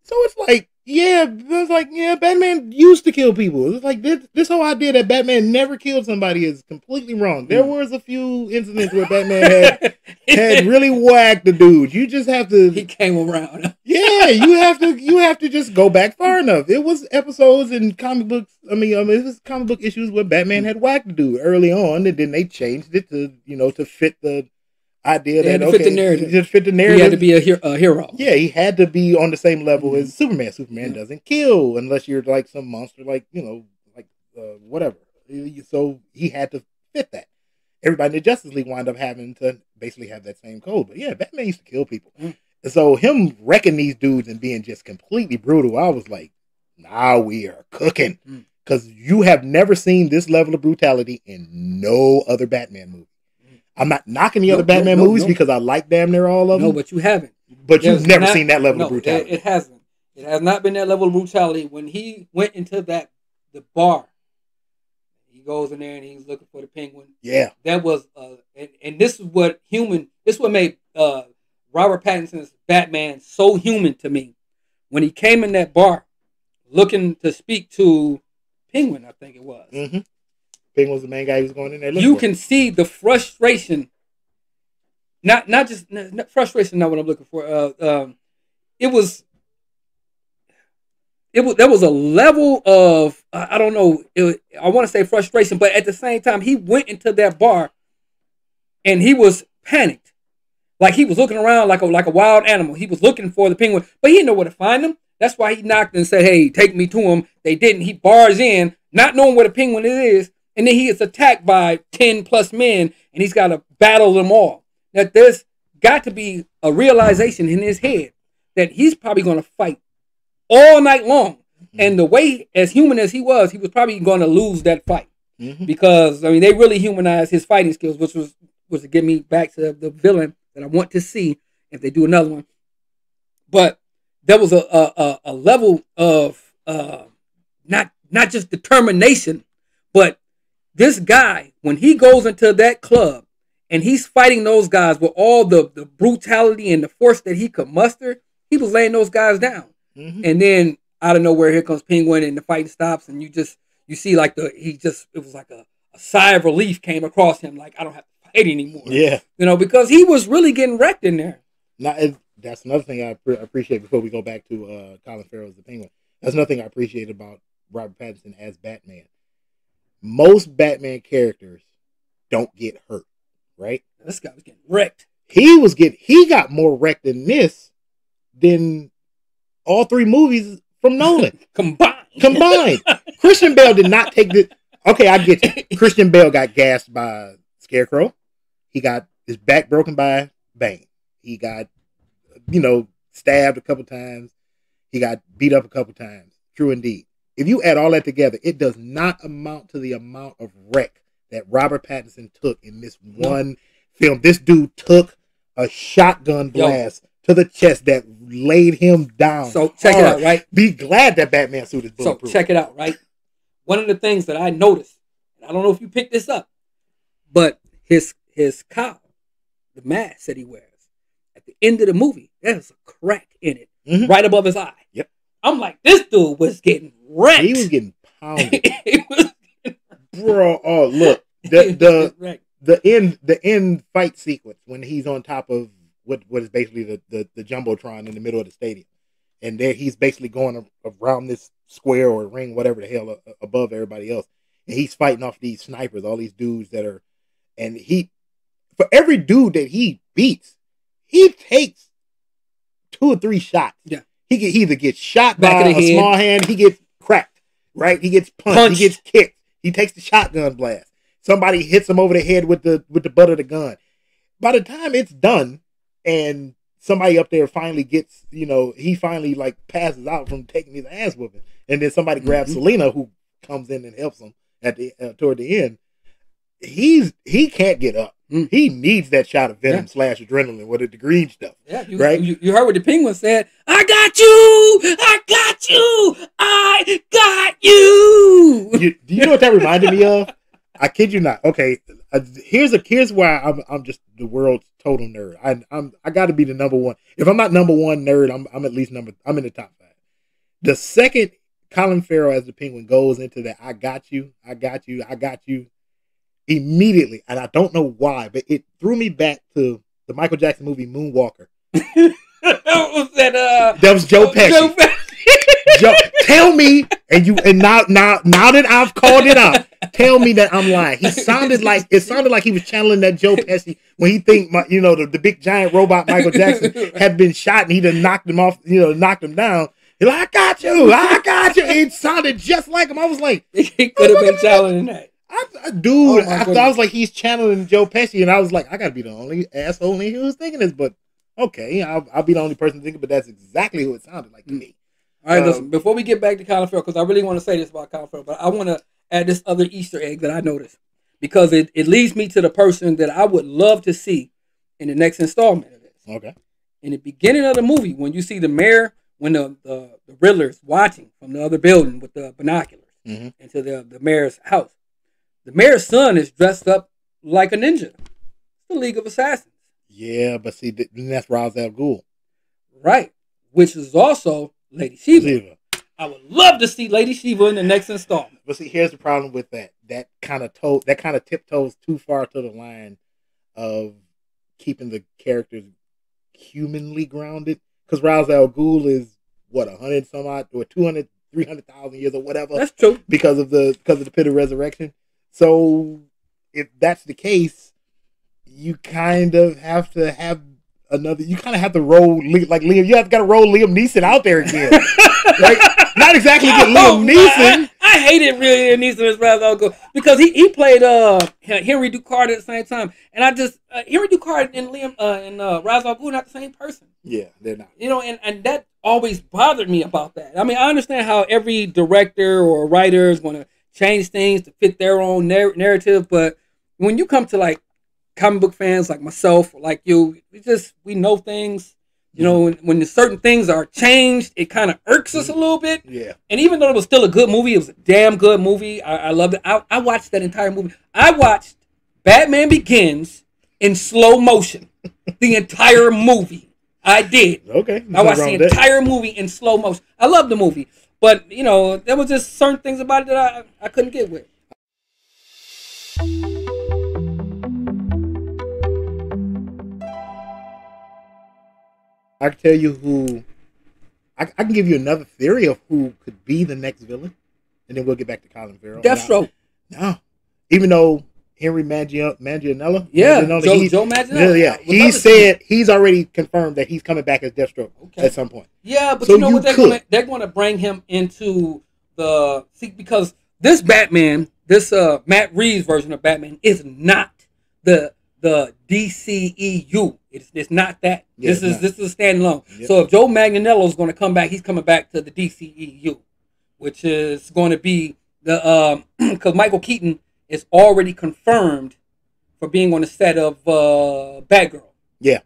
So it's like, yeah, it's like, yeah, Batman used to kill people. It's like this, this whole idea that Batman never killed somebody is completely wrong. There hmm. was a few incidents where Batman had had really whacked the dude. You just have to, he came around. yeah, you have to, you have to just go back far enough. It was episodes in comic books. I mean, I mean, it was comic book issues where Batman had whacked the dude early on, and then they changed it to, you know, to fit the idea that to fit the okay, narrative. just fit the narrative. He had to be a, her- a hero. yeah, he had to be on the same level Mhm. as Superman. Superman Yeah. doesn't kill unless you're like some monster, like you know, like uh, whatever. So he had to fit that. Everybody in the Justice League wound up having to basically have that same code. But yeah, Batman used to kill people. Mm. So him wrecking these dudes and being just completely brutal, I was like, now we are cooking. Mm. Because you have never seen this level of brutality in no other Batman movie. I'm not knocking the No, other Batman no, movies no. because I like damn near all of them. No, but you haven't. but you've never not- seen that level of brutality. It, it hasn't. It has not been that level of brutality. When he went into that the bar, he goes in there and he's looking for the penguin. yeah. That was uh, and, and this is what human. This is what made uh Robert Pattinson's Batman so human to me. When he came in that bar, looking to speak to Penguin, I think it was. Mm-hmm. Penguin was the main guy who was going in there. you can see the frustration. Not not just not, frustration. Not what I'm looking for. Uh, um, it was. It was there was a level of I don't know. Was- I want to say frustration, but at the same time, he went into that bar, and he was panicked, like he was looking around like a like a wild animal. He was looking for the penguin, but he didn't know where to find him. That's why he knocked and said, "Hey, take me to him." They didn't. He bars in, not knowing where the penguin is, and then he gets attacked by ten plus men, and he's got to battle them all. That there's got to be a realization in his head that he's probably going to fight all night long, and the way as human as he was, he was probably going to lose that fight Mhm. because I mean they really humanized his fighting skills, which was was to get me back to the villain that I want to see if they do another one. But there was a a, a, a level of uh, not not just determination, but this guy when he goes into that club and he's fighting those guys with all the the brutality and the force that he could muster, he was laying those guys down Mhm. and then out of nowhere here comes penguin and the fight stops and you just you see like the he just it was like a, a sigh of relief came across him like i don't have to fight anymore Yeah. you know because he was really getting wrecked in there Now, that's another thing I pre- appreciate before we go back to uh, Colin Farrell as the Penguin. That's another thing I appreciate about Robert Pattinson as Batman. Most Batman characters don't get hurt, right? this guy was getting wrecked He was get he got more wrecked in this than all three movies from Nolan combined combined. Christian Bale did not take the. Okay, I get you. Christian Bale got gassed by Scarecrow. He got his back broken by Bane. He got, you know, stabbed a couple times. He got beat up a couple times. True indeed. If you add all that together, it does not amount to the amount of wreck that Robert Pattinson took in this No. one film. This dude took a shotgun Yo. blast to the chest that laid him down. so check it out right Be glad that Batman suit is so bulletproof. check it out right one of the things that i noticed and i don't know if you picked this up but his his cowl the mask that he wears at the end of the movie there's a crack in it Mhm. right above his eye. I'm like this dude was getting wrecked He was getting pounded, bro. Oh, look the the the end the end fight sequence when he's on top of what what is basically the the, the jumbotron in the middle of the stadium, and there he's basically going around this square or ring, whatever the hell, above everybody else, and he's fighting off these snipers, all these dudes that are, and he for every dude that he beats, he takes two or three shots. Yeah. He, get, he either gets shot Back by a head. small hand, he gets cracked, right? He gets punched, Punched. he gets kicked, he takes the shotgun blast. Somebody hits him over the head with the with the butt of the gun. By the time it's done, and somebody up there finally gets, you know, he finally like passes out from taking his ass whooping, and then somebody grabs Mhm. Selina who comes in and helps him at the uh, toward the end. He's he can't get up. Mm. He needs that shot of venom Yeah. slash adrenaline with the green stuff. Yeah, you, Right? you, you heard what the penguin said. I got you! I got you! I got you! you, do you know what that reminded me of? I kid you not. Okay, uh, here's a here's why I'm I'm just the world's total nerd. I I'm I got to be the number one. If I'm not number one nerd, I'm I'm at least number. I'm in the top five. The second Colin Farrell as the Penguin goes into that, I got you, I got you, I got you, immediately, and I don't know why, but it threw me back to the Michael Jackson movie Moonwalker. was that uh That was Joe Pesci. Joe Pesci. Joe, tell me, and you, and now, now, now that I've called it out, tell me that I'm lying. He sounded like it sounded like he was channeling that Joe Pesci when he think my, you know the, the big giant robot Michael Jackson had been shot and he done knocked him off, you know, knocked him down. He's like, I got you, I got you. It sounded just like him. I was like, he could have been channeling that. I, I, dude, Oh, I, I was like, he's channeling Joe Pesci, and I was like, I gotta be the only asshole in here who's thinking this, but okay, I'll, I'll be the only person thinking, but that's exactly who it sounded like to me. All right, Um, listen. Before we get back to Colin Farrell, because I really want to say this about Colin Farrell, but I want to add this other Easter egg that I noticed because it, it leads me to the person that I would love to see in the next installment of this. Okay. In the beginning of the movie, when you see the mayor, when the the, the Riddler's watching from the other building with the binoculars Mhm. into the the mayor's house, the mayor's son is dressed up like a ninja. It's the League of Assassins, Yeah, but see, then that's Ra's al Ghul. right? Which is also Lady Shiva. Shiva. I would love to see Lady Shiva in the next installment. But see, here's the problem with that. That kind of toe, that kind of tiptoes too far to the line of keeping the characters humanly grounded. Because Ra's al Ghul is what a hundred some odd or 200, 300,000 years or whatever That's true. because of the because of the pit of resurrection. So if that's the case, you kind of have to have another. You kind of have to roll like Liam. You have got to roll Liam Neeson out there again. Like, not exactly get Oh, Liam Neeson. I, I hated really Neeson as Ra's al because he, he played uh Henry Ducard at the same time, and I just uh, Henry Ducard and Liam uh, and uh, Ra's al Ghul not the same person. Yeah, they're not. You know, and, and that always bothered me about that. I mean, I understand how every director or writer is going to change things to fit their own narr- narrative, but when you come to like comic book fans like myself, like you, we just we know things. You know, when, when certain things are changed, it kind of irks us a little bit. Yeah, And even though it was still a good movie, it was a damn good movie. I, I loved it. I, I watched that entire movie. I watched Batman Begins in slow motion, the entire movie. I did. okay. I watched the entire movie in slow motion. I love the movie, but you know there was just certain things about it that I, I couldn't get with. I can tell you who. I, I can give you another theory of who could be the next villain, and then we'll get back to Colin Farrell. Deathstroke, No, even though Henry Mangia, Mangianella, yeah, Mangianella, Joe, he- Joe yeah, yeah, he to said he's already confirmed that he's coming back as Deathstroke Okay. at some point. Yeah, but So you know you what they're could. gonna they're gonna bring him into the see because this Batman, this uh Matt Reeves version of Batman is not the the DCEU. It's it's not that. Yeah, this is not. this is standalone. Yep. So if Joe Manganiello is gonna come back, he's coming back to the DCEU, which is going to be the um because Michael Keaton is already confirmed for being on the set of uh Batgirl. Yeah.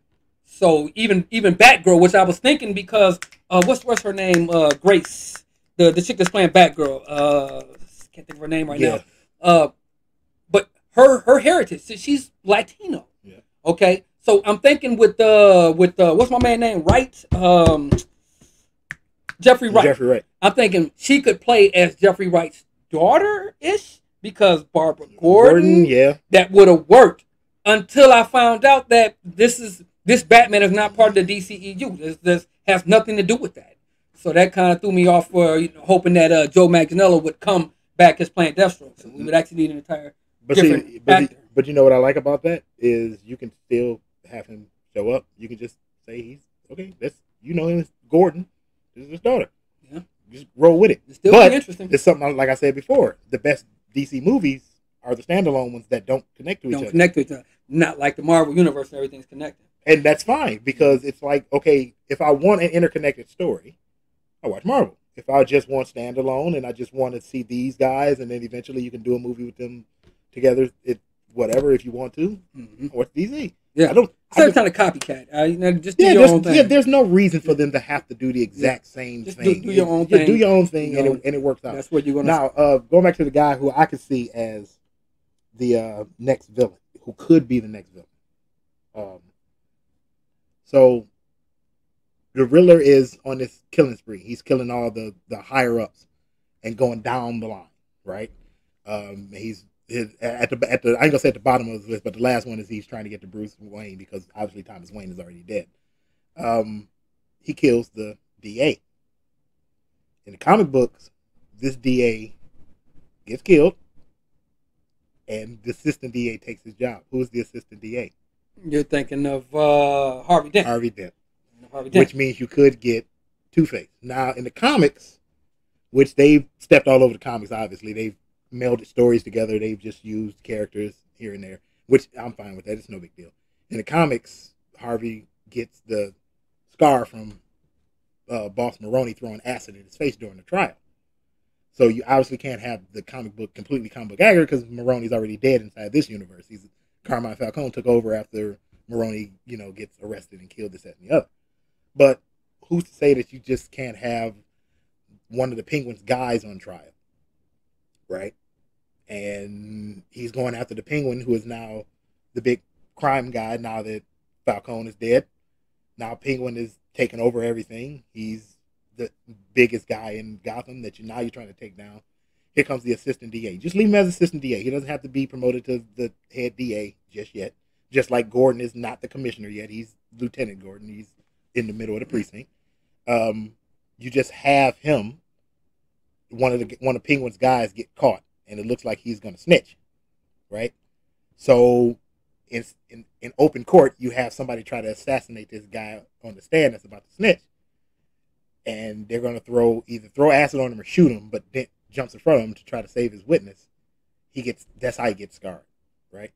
So even even Batgirl, which I was thinking because uh, what's what's her name? Uh, Grace, the the chick that's playing Batgirl. Uh, can't think of her name right Yeah. now. Uh, but her her heritage, so she's Latino. Yeah. Okay, so I'm thinking with the with the what's my man name? Wright. Um, Jeffrey Wright. Jeffrey Wright. I'm thinking she could play as Jeffrey Wright's daughter ish because Barbara Gordon yeah, that would have worked until I found out that this is this Batman is not part of the DCEU. This, this has nothing to do with that. So that kind of threw me off for you know, hoping that uh, Joe Manganiello would come back as playing Deathstroke. So we would actually need an entire. but Different see, but, actor. but you know what I like about that is you can still have him show up. You can just say he's okay. That's you know him as Gordon. This is his daughter. Yeah. just roll with it. It's still But interesting. It's something like I said before. The best DC movies are the standalone ones that don't connect to each Don't other. connect to each other. Not like the Marvel universe, and everything's connected. and that's fine because it's like okay if i want an interconnected story i watch marvel if i just want standalone and i just want to see these guys and then eventually you can do a movie with them together it whatever if you want to Mm-hmm. or DC Yeah, i don't I same just- kind of copycat. Uh, you know, just do yeah, your there's, own thing. yeah, there's no reason for them to have to do the exact same Just do- thing. do your own Yeah, thing. do your own thing, and know, it, and it works out. That's what you're gonna. Now, uh, going back to the guy who I could see as the uh, next villain, who could be the next villain. Um, so the Riddler is on this killing spree. He's killing all the the higher ups and going down the line, right? Um, he's his, at the at the I ain't gonna say at the bottom of the list, but the last one is he's trying to get to Bruce Wayne because obviously Thomas Wayne is already dead. Um, he kills the DA. In the comic books, this DA gets killed, and the assistant DA takes his job. Who is the assistant DA? You're thinking of uh, Harvey Dent. Harvey Dent. Harvey Dent. Which means you could get Two Face. Now in the comics, which they've stepped all over the comics. Obviously, they've melded stories together. They've just used characters here and there, which I'm fine with that. It's no big deal. In the comics, Harvey gets the scar from uh, Boss Maroni throwing acid in his face during the trial. So you obviously can't have the comic book completely comic book accurate because Maroni's already dead inside this universe. He's Carmine Falcone took over after Maroni, you know, gets arrested and killed this, that, and the other. But who's to say that you just can't have one of the Penguin's guys on trial, right? And he's going after the Penguin, who is now the big crime guy now that Falcone is dead. Now Penguin is taking over everything. He's the biggest guy in Gotham that you now you're trying to take down. Here comes the assistant DA. Just leave him as assistant DA. He doesn't have to be promoted to the head DA just yet. Just like Gordon is not the commissioner yet. He's Lieutenant Gordon. He's in the middle of the precinct. Um, you just have him, one of the one of Penguin's guys, get caught, and it looks like he's going to snitch, right? So, in, in open court, you have somebody try to assassinate this guy on the stand that's about to snitch, and they're going to throw either throw acid on him or shoot him, but Dent jumps in front of him to try to save his witness. He gets that's how he gets scarred, right?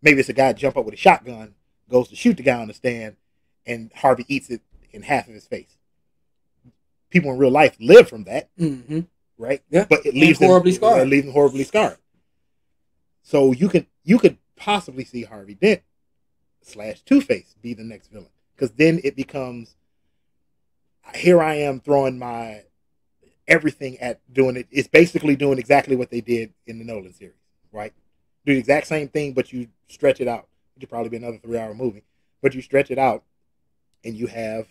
Maybe it's a guy jump up with a shotgun, goes to shoot the guy on the stand, and Harvey eats it in half of his face people in real life live from that, mm-hmm. Right? Yeah, but it leaves them horribly scarred. Uh, leaves them horribly scarred. So you could you could possibly see Harvey Dent slash Two Face be the next villain because then it becomes here I am throwing my everything at doing it. It's basically doing exactly what they did in the Nolan series, right? Do the exact same thing, but you stretch it out. It could probably be another three hour movie, but you stretch it out, and you have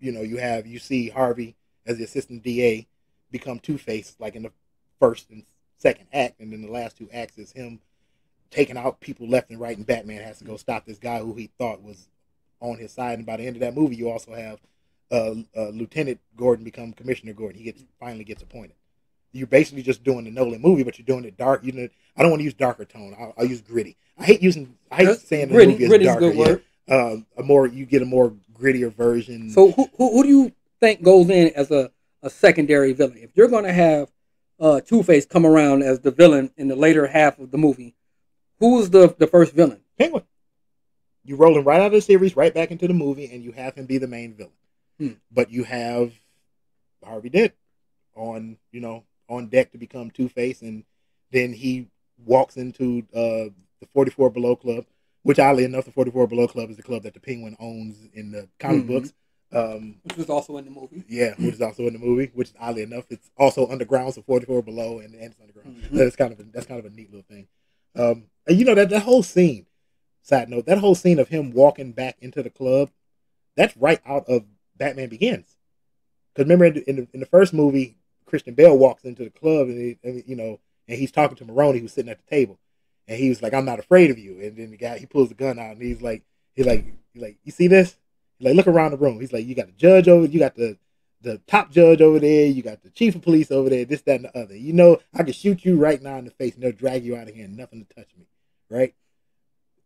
you know, you have you see Harvey as the assistant DA become Two Face like in the first and second act, and then the last two acts is him taking out people left and right, and Batman has to go stop this guy who he thought was on his side. And by the end of that movie, you also have uh, uh, Lieutenant Gordon become Commissioner Gordon. He gets finally gets appointed. You're basically just doing the Nolan movie, but you're doing it dark. You know, I don't want to use darker tone. I'll, I'll use gritty. I hate using. I hate That's saying the gritty, movie is darker. Yeah. Uh, a more you get a more grittier version. So who, who, who do you think goes in as a, a secondary villain? If you're going to have uh, Two Face come around as the villain in the later half of the movie, who's the the first villain? Penguin. You roll him right out of the series, right back into the movie, and you have him be the main villain. Hmm. But you have Harvey Dent on, you know, on deck to become Two Face, and then he walks into uh, the 44 Below Club which oddly enough, the 44 Below Club is the club that the Penguin owns in the comic mm-hmm. books. Um, which was also in the movie. Yeah, which is also in the movie. Which oddly enough, it's also underground, so 44 Below and, and it's underground. Mm-hmm. That's kind of a, that's kind of a neat little thing. Um, and you know that that whole scene. Side note: that whole scene of him walking back into the club, that's right out of Batman Begins. Because remember in the, in the, in the first movie, Christian Bale walks into the club and, he, and you know and he's talking to Maroni, who's sitting at the table and he was like, "I'm not afraid of you." And then the guy he pulls the gun out and he's like, "He's like, he's like, you see this?" Like, look around the room. He's like, "You got the judge over, you got the the top judge over there, you got the chief of police over there, this, that, and the other. You know, I could shoot you right now in the face and they'll drag you out of here and nothing to touch me, right?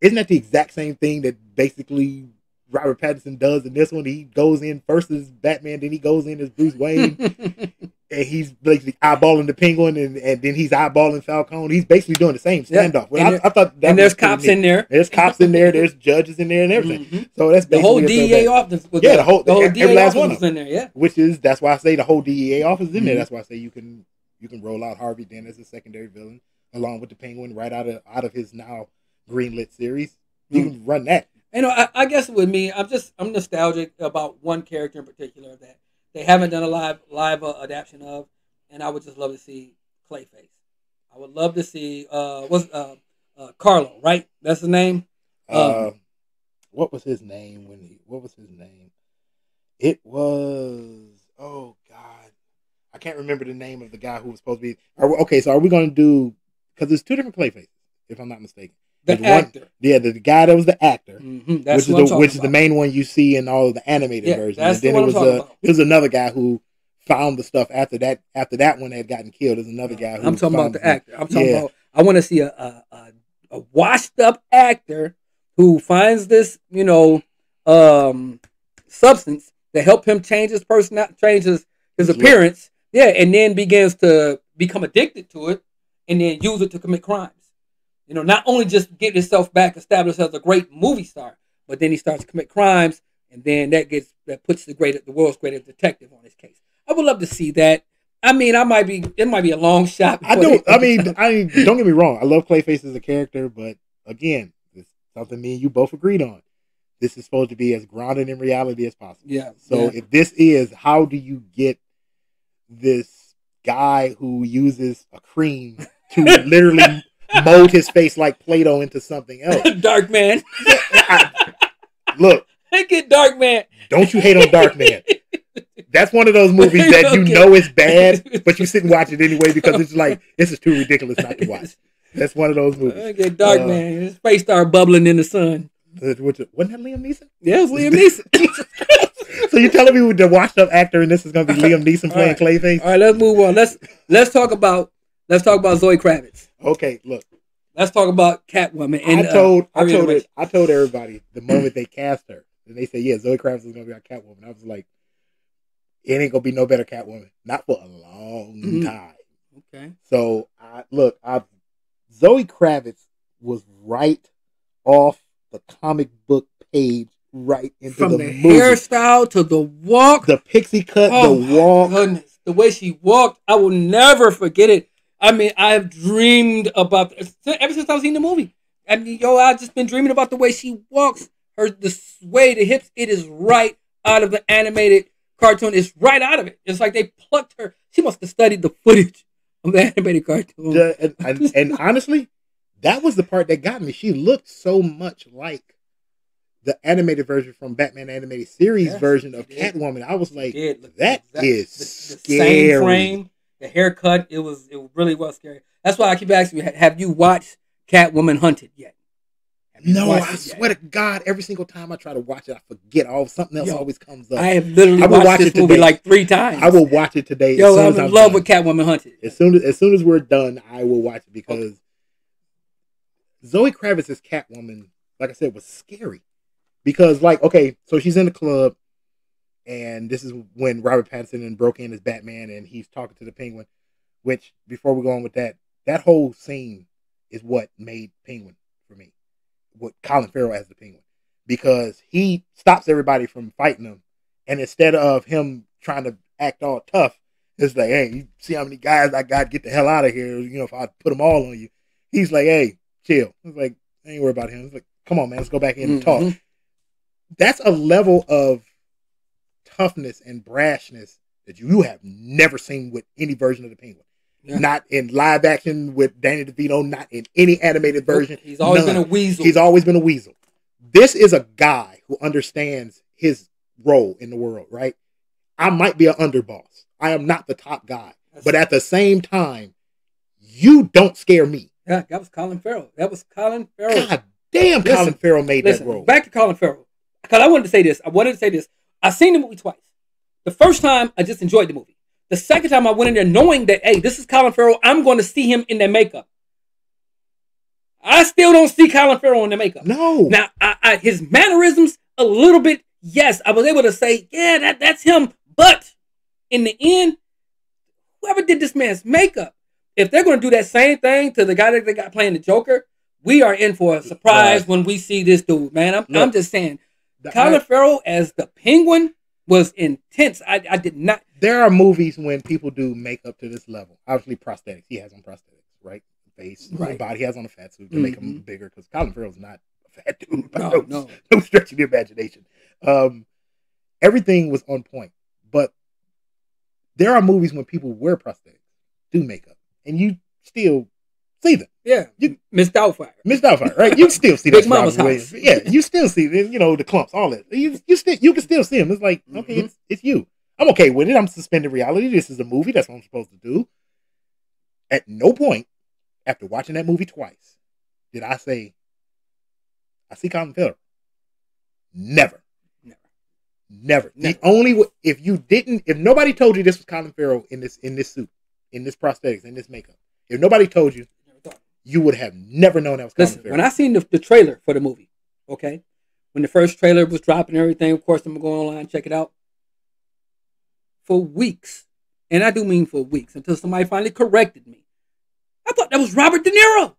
Isn't that the exact same thing that basically Robert Pattinson does in this one? He goes in first as Batman, then he goes in as Bruce Wayne, and he's basically eyeballing the penguin, and, and then he's eyeballing Falcone. He's basically doing the same standoff. Well, I, I, thought that and there's cops in there. There's cops in there. There's judges in there and everything. Mm-hmm. So that's the whole DEA office. yeah, the whole the whole DEA office was in there. Yeah, which is that's why I say the whole DEA office is in mm-hmm. there. That's why I say you can you can roll out Harvey Dent as a secondary villain along with the Penguin right out of out of his now greenlit series. You mm-hmm. can run that. You know, I, I guess with me, I'm just I'm nostalgic about one character in particular that they haven't done a live live uh, adaptation of and I would just love to see Clayface. I would love to see uh what's uh, uh Karlo, right? That's the name. Uh, um, what was his name when he? What was his name? It was oh god, I can't remember the name of the guy who was supposed to be. Are, okay, so are we going to do? Because there's two different Clayfaces, if I'm not mistaken. The there's actor, one, yeah, the, the, guy that was the actor, mm-hmm, which is the which is the main one you see in all of the animated yeah, versions. and then the it was a it was another guy who found the stuff after that after that one had gotten killed. There's another guy. I'm talking about the actor. I'm talking yeah. about. I want to see a, a, a, a washed up actor who finds this, you know, um, substance to help him change his person, change his, his appearance. Yeah, and then begins to become addicted to it, and then use it to commit crimes. You know, not only just get himself back established as a great movie star, but then he starts to commit crimes, and then that gets that puts the great the world's greatest detective on his case. I would love to see that. I mean, I might be it might be a long shot. I don't. I mean, I mean, don't get me wrong. I love Clayface as a character, but again, it's something me and you both agreed on. This is supposed to be as grounded in reality as possible. Yeah. So yeah. if this is, how do you get this guy who uses a cream to literally mold his face like Play-Doh into something else? Dark man. I- look, Get Dark man. don't you hate on Dark Man? That's one of those movies that you know is bad, but you sit and watch it anyway because it's like this is too ridiculous not to watch. That's one of those movies. Get Dark Uh, man. His face started bubbling in the sun. Which- Wasn't that Liam Neeson? Yeah, it was Liam Neeson. So you're telling me with the washed up actor and this is going to be Liam Neeson playing All Clayface? All right, let's move on. Let's let's talk about let's talk about Zoe Kravitz. Okay, look, Let's talk about Catwoman. And, I told uh, I told it, I told everybody the moment they cast her and they said yeah Zoe Kravitz is going to be our Catwoman. I was like, it ain't going to be no better Catwoman, not for a long Mhm. time. Okay. So I look, I Zoe Kravitz was right off the comic book page, right into From the, the, movie. hairstyle to the walk. the pixie cut, oh the walk. goodness, the way she walked, I will never forget it. I mean, I've dreamed about ever since I've seen the movie. I mean, yo, I've just been dreaming about the way she walks, her the sway, the hips. It is right out of the animated cartoon. It's right out of it. It's like they plucked her. She must have studied the footage of the animated cartoon. The- and, and, and honestly, that was the part that got me. She looked so much like the animated version from Batman animated series Yes, version of did. Catwoman. I was like, did look that exact- is the, the scary. same frame, the haircut. It was it really was scary. That's why I keep asking you: Have you watched Catwoman Hunted yet? No, I swear yet? to God, every single time I try to watch it, I forget. All something else Yo, always comes up. I have literally I will watched watch this it movie like three times. I will watch it today. as Yo, I'm in love done. with Catwoman Hunted. as soon as as soon as we're done, I will watch it because Zoe Kravitz as Catwoman, like I said, was scary. Because like, okay, so she's in the club, and this is when Robert Pattinson broke in as Batman, and he's talking to the Penguin. Which, before we go on with that, that whole scene is what made Penguin for me. What Colin Farrell as the Penguin, because he stops everybody from fighting him, and instead of him trying to act all tough, it's like, hey, you see how many guys I got? Get the hell out of here. You know, if I put them all on you. He's like, hey, chill. It's like, I ain't worry about him. It's like, come on, man, let's go back in and talk. Mhm. That's a level of toughness and brashness that you have never seen with any version of the Penguin. Yeah. Not in live action with Danny DeVito, not in any animated version. He's always None. been a weasel. He's always been a weasel. This is a guy who understands his role in the world, right? I might be an underboss. I am not the top guy. But at the same time, you don't scare me. yeah, that was Colin Farrell. That was Colin Farrell. God damn, Listen, Colin Farrell made Listen, that role. back to Colin Farrell. Because I wanted to say this. I wanted to say this. I've seen the movie twice. The first time, I just enjoyed the movie. The second time, I went in there knowing that, hey, this is Colin Farrell. I'm going to see him in that makeup. I still don't see Colin Farrell in the makeup. no. Now, I, I, his mannerisms, a little bit, yes, I was able to say, yeah, that, that's him. But in the end, whoever did this man's makeup, if they're going to do that same thing to the guy that they got playing the Joker, we are in for a surprise Right. when we see this dude, man. I'm, Look, I'm just saying, The- Colin I- Farrell as the Penguin was intense. I, I did not. there are movies when people do makeup to this level. Obviously, prosthetics. He has on prosthetics, right? Face, Right. body. He has on a fat suit to make him Mhm. bigger because Colin Farrell's not a fat dude. by No, no, no. no stretch of the imagination. Um, everything was on point, but there are movies when people wear prosthetics, do makeup, and you still see them. Yeah, You- Miss Doubtfire. Miss Doubtfire, right? You still see Big that Mama's house. Yeah, you still see them, you know, the clumps, all that. You you still you can still see them. It's like, okay, Mhm. it's it's you. I'm okay with it. I'm suspended reality. This is a movie. That's what I'm supposed to do. At no point after watching that movie twice did I say, I see Colin Farrell. Never. Never. Never. Never. The only w- if you didn't, if nobody told you this was Colin Farrell in this in this suit, in this prosthetics, in this makeup, if nobody told you. You would have never known that was Colin Listen, when I seen the, the trailer for the movie, okay, when the first trailer was dropping and everything, of course, I'm gonna go online check it out. For weeks, and I do mean for weeks, until somebody finally corrected me. I thought that was Robert De Niro.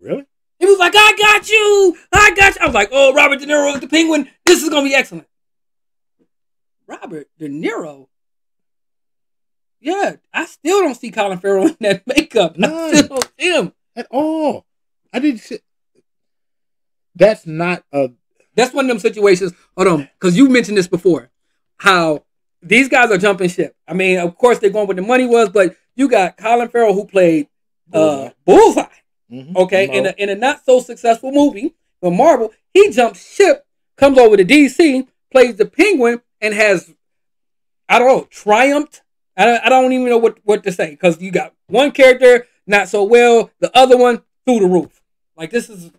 really? He was like, "I got you, I got you." I was like, "Oh, Robert De Niro is the Penguin. This is gonna be excellent." Robert De Niro. Yeah, I still don't see Colin Farrell in that makeup. I None. still don't see him. At all. I didn't. see- That's not a. That's one of them situations. Hold on, because you mentioned this before, how these guys are jumping ship. I mean, of course they're going where the money was, but you got Colin Farrell who played uh, Bullseye. Mhm. Okay, in a in a not so successful movie for Marvel, he jumps ship, comes over to DC, plays the Penguin, and has I don't know triumphed. I don't, I don't even know what what to say because you got one character not so well, the other one through the roof. Like this is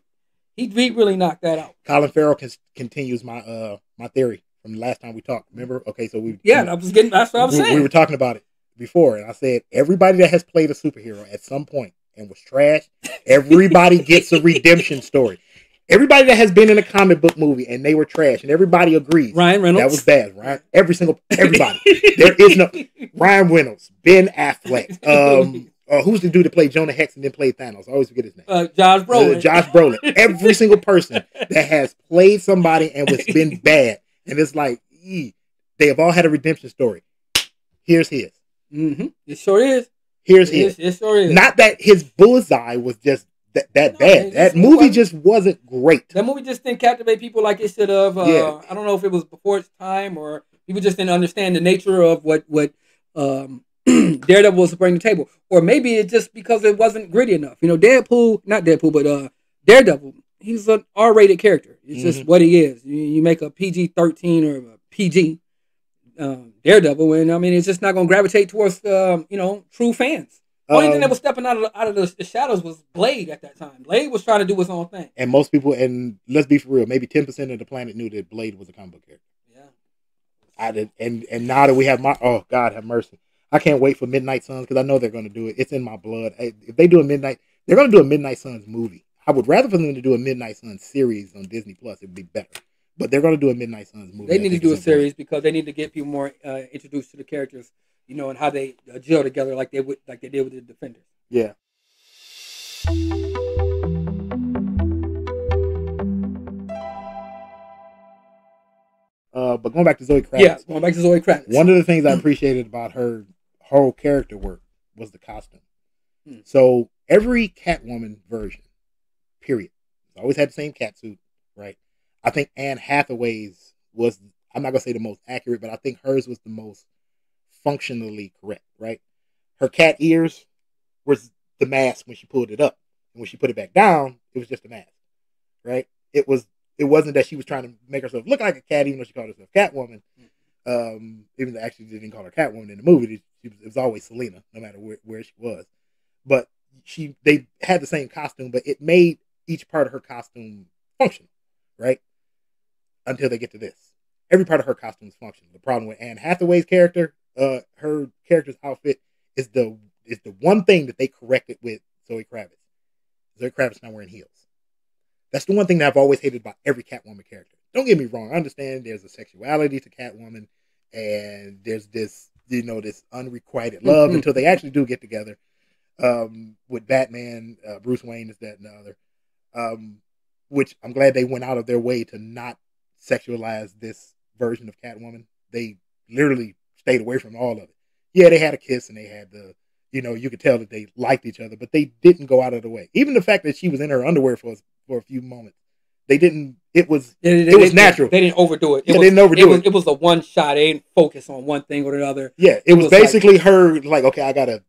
he, he really knocked that out. Colin Farrell con- continues my uh my theory from the last time we talked. Remember? Okay, so we Yeah, I was getting that's what I was we, saying. we were talking about it before, and I said everybody that has played a superhero at some point and was trash, everybody gets a redemption story. Everybody that has been in a comic book movie and they were trash, and everybody agrees Ryan Reynolds. that was bad, right? Every single everybody. there is no Ryan Reynolds, Ben Affleck, um, uh, who's the dude that played Jonah Hex and then played Thanos? I always forget his name. uh, Josh Brolin. Uh, Josh Brolin. Every single person that has played somebody and was been bad, and it's like ee, they have all had a redemption story. Here's his. hmm It sure is. Here's It, his. is- it sure is. Not that his bullseye was just that, that No, bad. That movie just wasn't great. that movie just didn't captivate people like it should have. Uh, Yeah. I don't know if it was before its time or people just didn't understand the nature of what what um, Daredevil was to bring the table, or maybe it's just because it wasn't gritty enough. You know, Deadpool, not Deadpool, but uh, Daredevil. He's an R-rated character. It's just Mhm. what he is. You, you make a PG-13 or a PG um, Daredevil, and I mean, it's just not going to gravitate towards um, you know true fans. Only thing Um, that was stepping out of out of the, the shadows was Blade at that time. Blade was trying to do his own thing. and most people, and let's be for real, maybe ten percent of the planet knew that Blade was a comic book character. Yeah. I did, and and now that we have my oh God have mercy, I can't wait for Midnight Suns because I know they're going to do it. It's in my blood. If they do a Midnight, they're going to do a Midnight Suns movie. I would rather for them to do a Midnight Suns series on Disney Plus. It would be better. But they're going to do a Midnight Suns movie. They need to do a series because they need to get people more uh, introduced to the characters, you know, and how they uh, gel together like they would like they did with the Defenders. Yeah. Uh, but going back to Zoe Kravitz, Yeah, going back to Zoe Kravitz. one of the things I appreciated about her whole character work was the costume. Hmm. So every Catwoman version, period, always had the same cat suit, right? I think Anne Hathaway's was I'm not gonna say the most accurate, but I think hers was the most functionally correct, right? Her cat ears was the mask when she pulled it up, and when she put it back down, it was just a mask, right? It was it wasn't that she was trying to make herself look like a cat, even though she called herself Catwoman. Um, even though actually didn't call her Catwoman in the movie, was, it was always Selina, no matter where, where she was. But she they had the same costume, but it made each part of her costume functional, right? Until they get to this, every part of her costume is functional. The problem with Anne Hathaway's character, uh, her character's outfit is the is the one thing that they corrected with Zoe Kravitz. Zoe Kravitz not wearing heels. That's the one thing that I've always hated about every Catwoman character. Don't get me wrong. I understand there's a sexuality to Catwoman, and there's this, you know, this unrequited love Mhm. until they actually do get together. Um, with Batman, uh, Bruce Wayne is that and the other. Um, which I'm glad they went out of their way to not sexualize this version of Catwoman. They literally stayed away from all of it. Yeah, they had a kiss and they had the, you know, you could tell that they liked each other, but they didn't go out of the way. Even the fact that she was in her underwear for for a few moments, they didn't. It was they- It was they- natural. They didn't overdo it. It Yeah, was, they didn't overdo it. Was, it. it was a one shot. They didn't focus on one thing or the other. yeah, it It was, was like- basically her like, okay, I gotta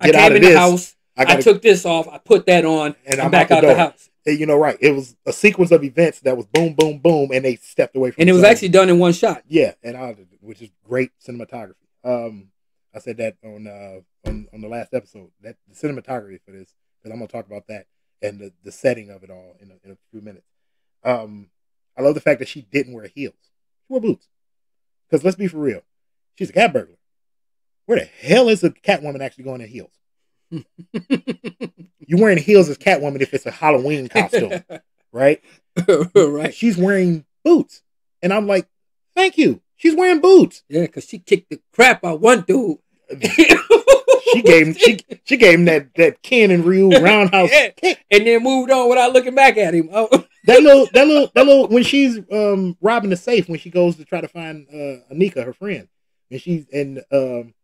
I get came out of in this. the house. I I, gotta, took this off. I put that on. and I'm, I'm back out the house. You know, right? It was a sequence of events that was boom, boom, boom, and they stepped away from. It. And it was actually done in one shot. Yeah, and I, which is great cinematography. Um, I said that on uh on, on the last episode that the cinematography for this because I'm gonna talk about that and the, the setting of it all in a, in a few minutes. Um, I love the fact that she didn't wear heels. She wore boots. Because let's be for real, she's a cat burglar. Where the hell is a Catwoman actually going in heels? You're wearing heels as Catwoman if it's a Halloween costume, right? right. She's wearing boots, and I'm like, thank you. She's wearing boots. Yeah, because she kicked the crap out one dude. She gave him she she gave him that that Ken and Ryu roundhouse Yeah. kick. and then moved on without looking back at him. Oh, That little that little that little when she's um robbing the safe when she goes to try to find uh Anika, her friend, and she's and um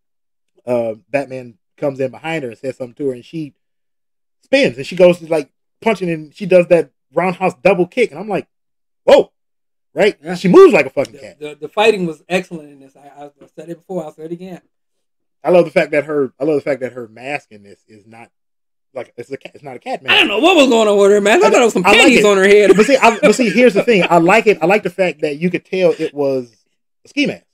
uh Batman comes in behind her and says something to her and she spins and she goes to like punching and she does that roundhouse double kick and I'm like, whoa, right? Yeah. She moves like a fucking the, cat. the, the fighting was excellent in this. I, I said it before. I'll say it again. I love the fact that her I love the fact that her mask in this is not like it's a it's not a cat mask. I don't know what was going on with her, mask. I I- thought it was some I like panties on her head. but see, I, but see, here's the thing. I like it. I like the fact that you could tell it was a ski mask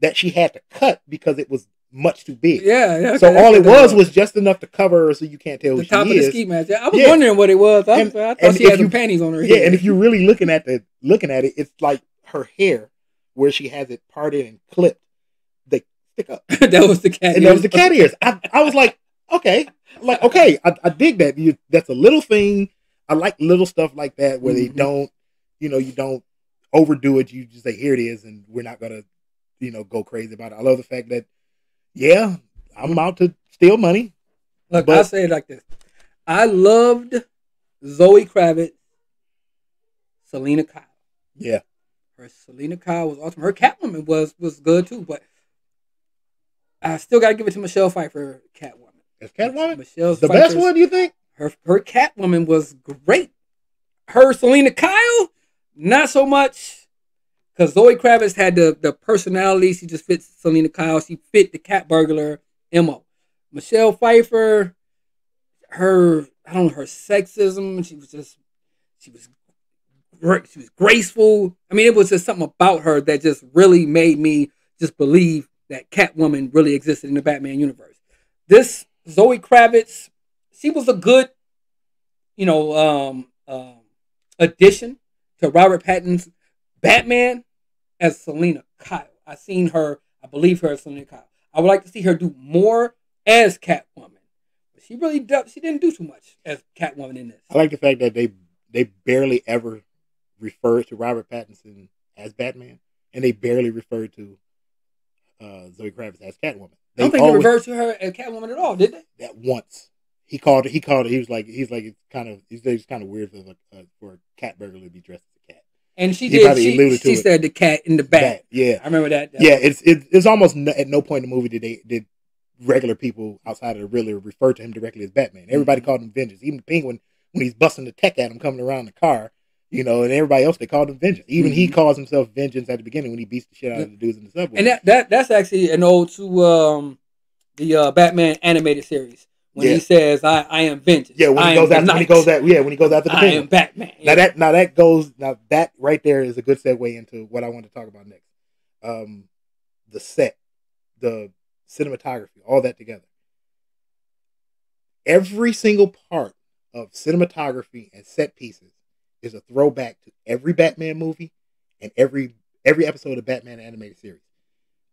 that she had to cut because it was much too big. yeah, yeah. so all it was was just enough to cover her so you can't tell the who top she of the ski mask. Yeah, I was Yeah. wondering what it was. I, And- I thought she had some you- panties on her head. yeah, and if you're really looking at the looking at it, it's like her hair where she has it parted and clipped. They stick up, that was the cat. and that was the cat ears. I, I was like, okay, like okay, I, I dig that. You, that's a little thing. I like little stuff like that where they Mhm. don't, you know, you don't overdo it. You just say here it is, and we're not gonna, you know, go crazy about it. I love the fact that, yeah, I'm out to steal money. Look, But- I'll say it like this. I loved Zoe Kravitz, Selina Kyle. Yeah, Her Selina Kyle was awesome. Her Catwoman was was good too, but I still gotta give it to Michelle Pfeiffer, Catwoman. is Catwoman Michelle's the best one? You think? Her her Catwoman was great. Her Selina Kyle, not so much. Because Zoe Kravitz had the, the personality. She just fits Selina Kyle. She fit the cat burglar MO. Michelle Pfeiffer, her I don't know, her sexism. She was just she was great. She was graceful. I mean, it was just something about her that just really made me just believe that Catwoman really existed in the Batman universe. This Zoe Kravitz, she was a good, you know, um, um, addition to Robert Pattinson's Batman as Selina Kyle. I seen her, I believe her as Selina Kyle. I would like to see her do more as Catwoman. But she really do, she didn't do too much as Catwoman in this. I like the fact that they they barely ever refer to Robert Pattinson as Batman, and they barely refer to uh, Zoe Kravitz as Catwoman. I don't think always- they referred to her as Catwoman at all, did they? that once. He called. He called. It he was like. He's like. It's kind of. He's, it's kind of weird for a, uh, for a cat burglar to be dressed as a cat. And she He did. She, alluded to she said the cat in the back. Bat, Yeah. I remember that. that Yeah. It's it, it's almost no, at no point in the movie did they did regular people outside of the Riddler refer to him directly as Batman. Everybody Mhm. called him Vengeance. Even the Penguin when he's busting the tech at him coming around the car. You know, and everybody else they called him Vengeance. Even he Mhm. calls himself Vengeance at the beginning when he beats the shit out of the dudes in the subway. And that, that that's actually an ode to um the uh, Batman animated series when Yeah. he says, "I I am vengeance." yeah, when he am goes after when he goes that yeah when he goes after the I Penguin. am Batman. Now that now that goes now that right there is a good segue into what I want to talk about next. Um, the set, the cinematography, all that together. Every single part of cinematography and set pieces is a throwback to every Batman movie and every every episode of Batman animated series.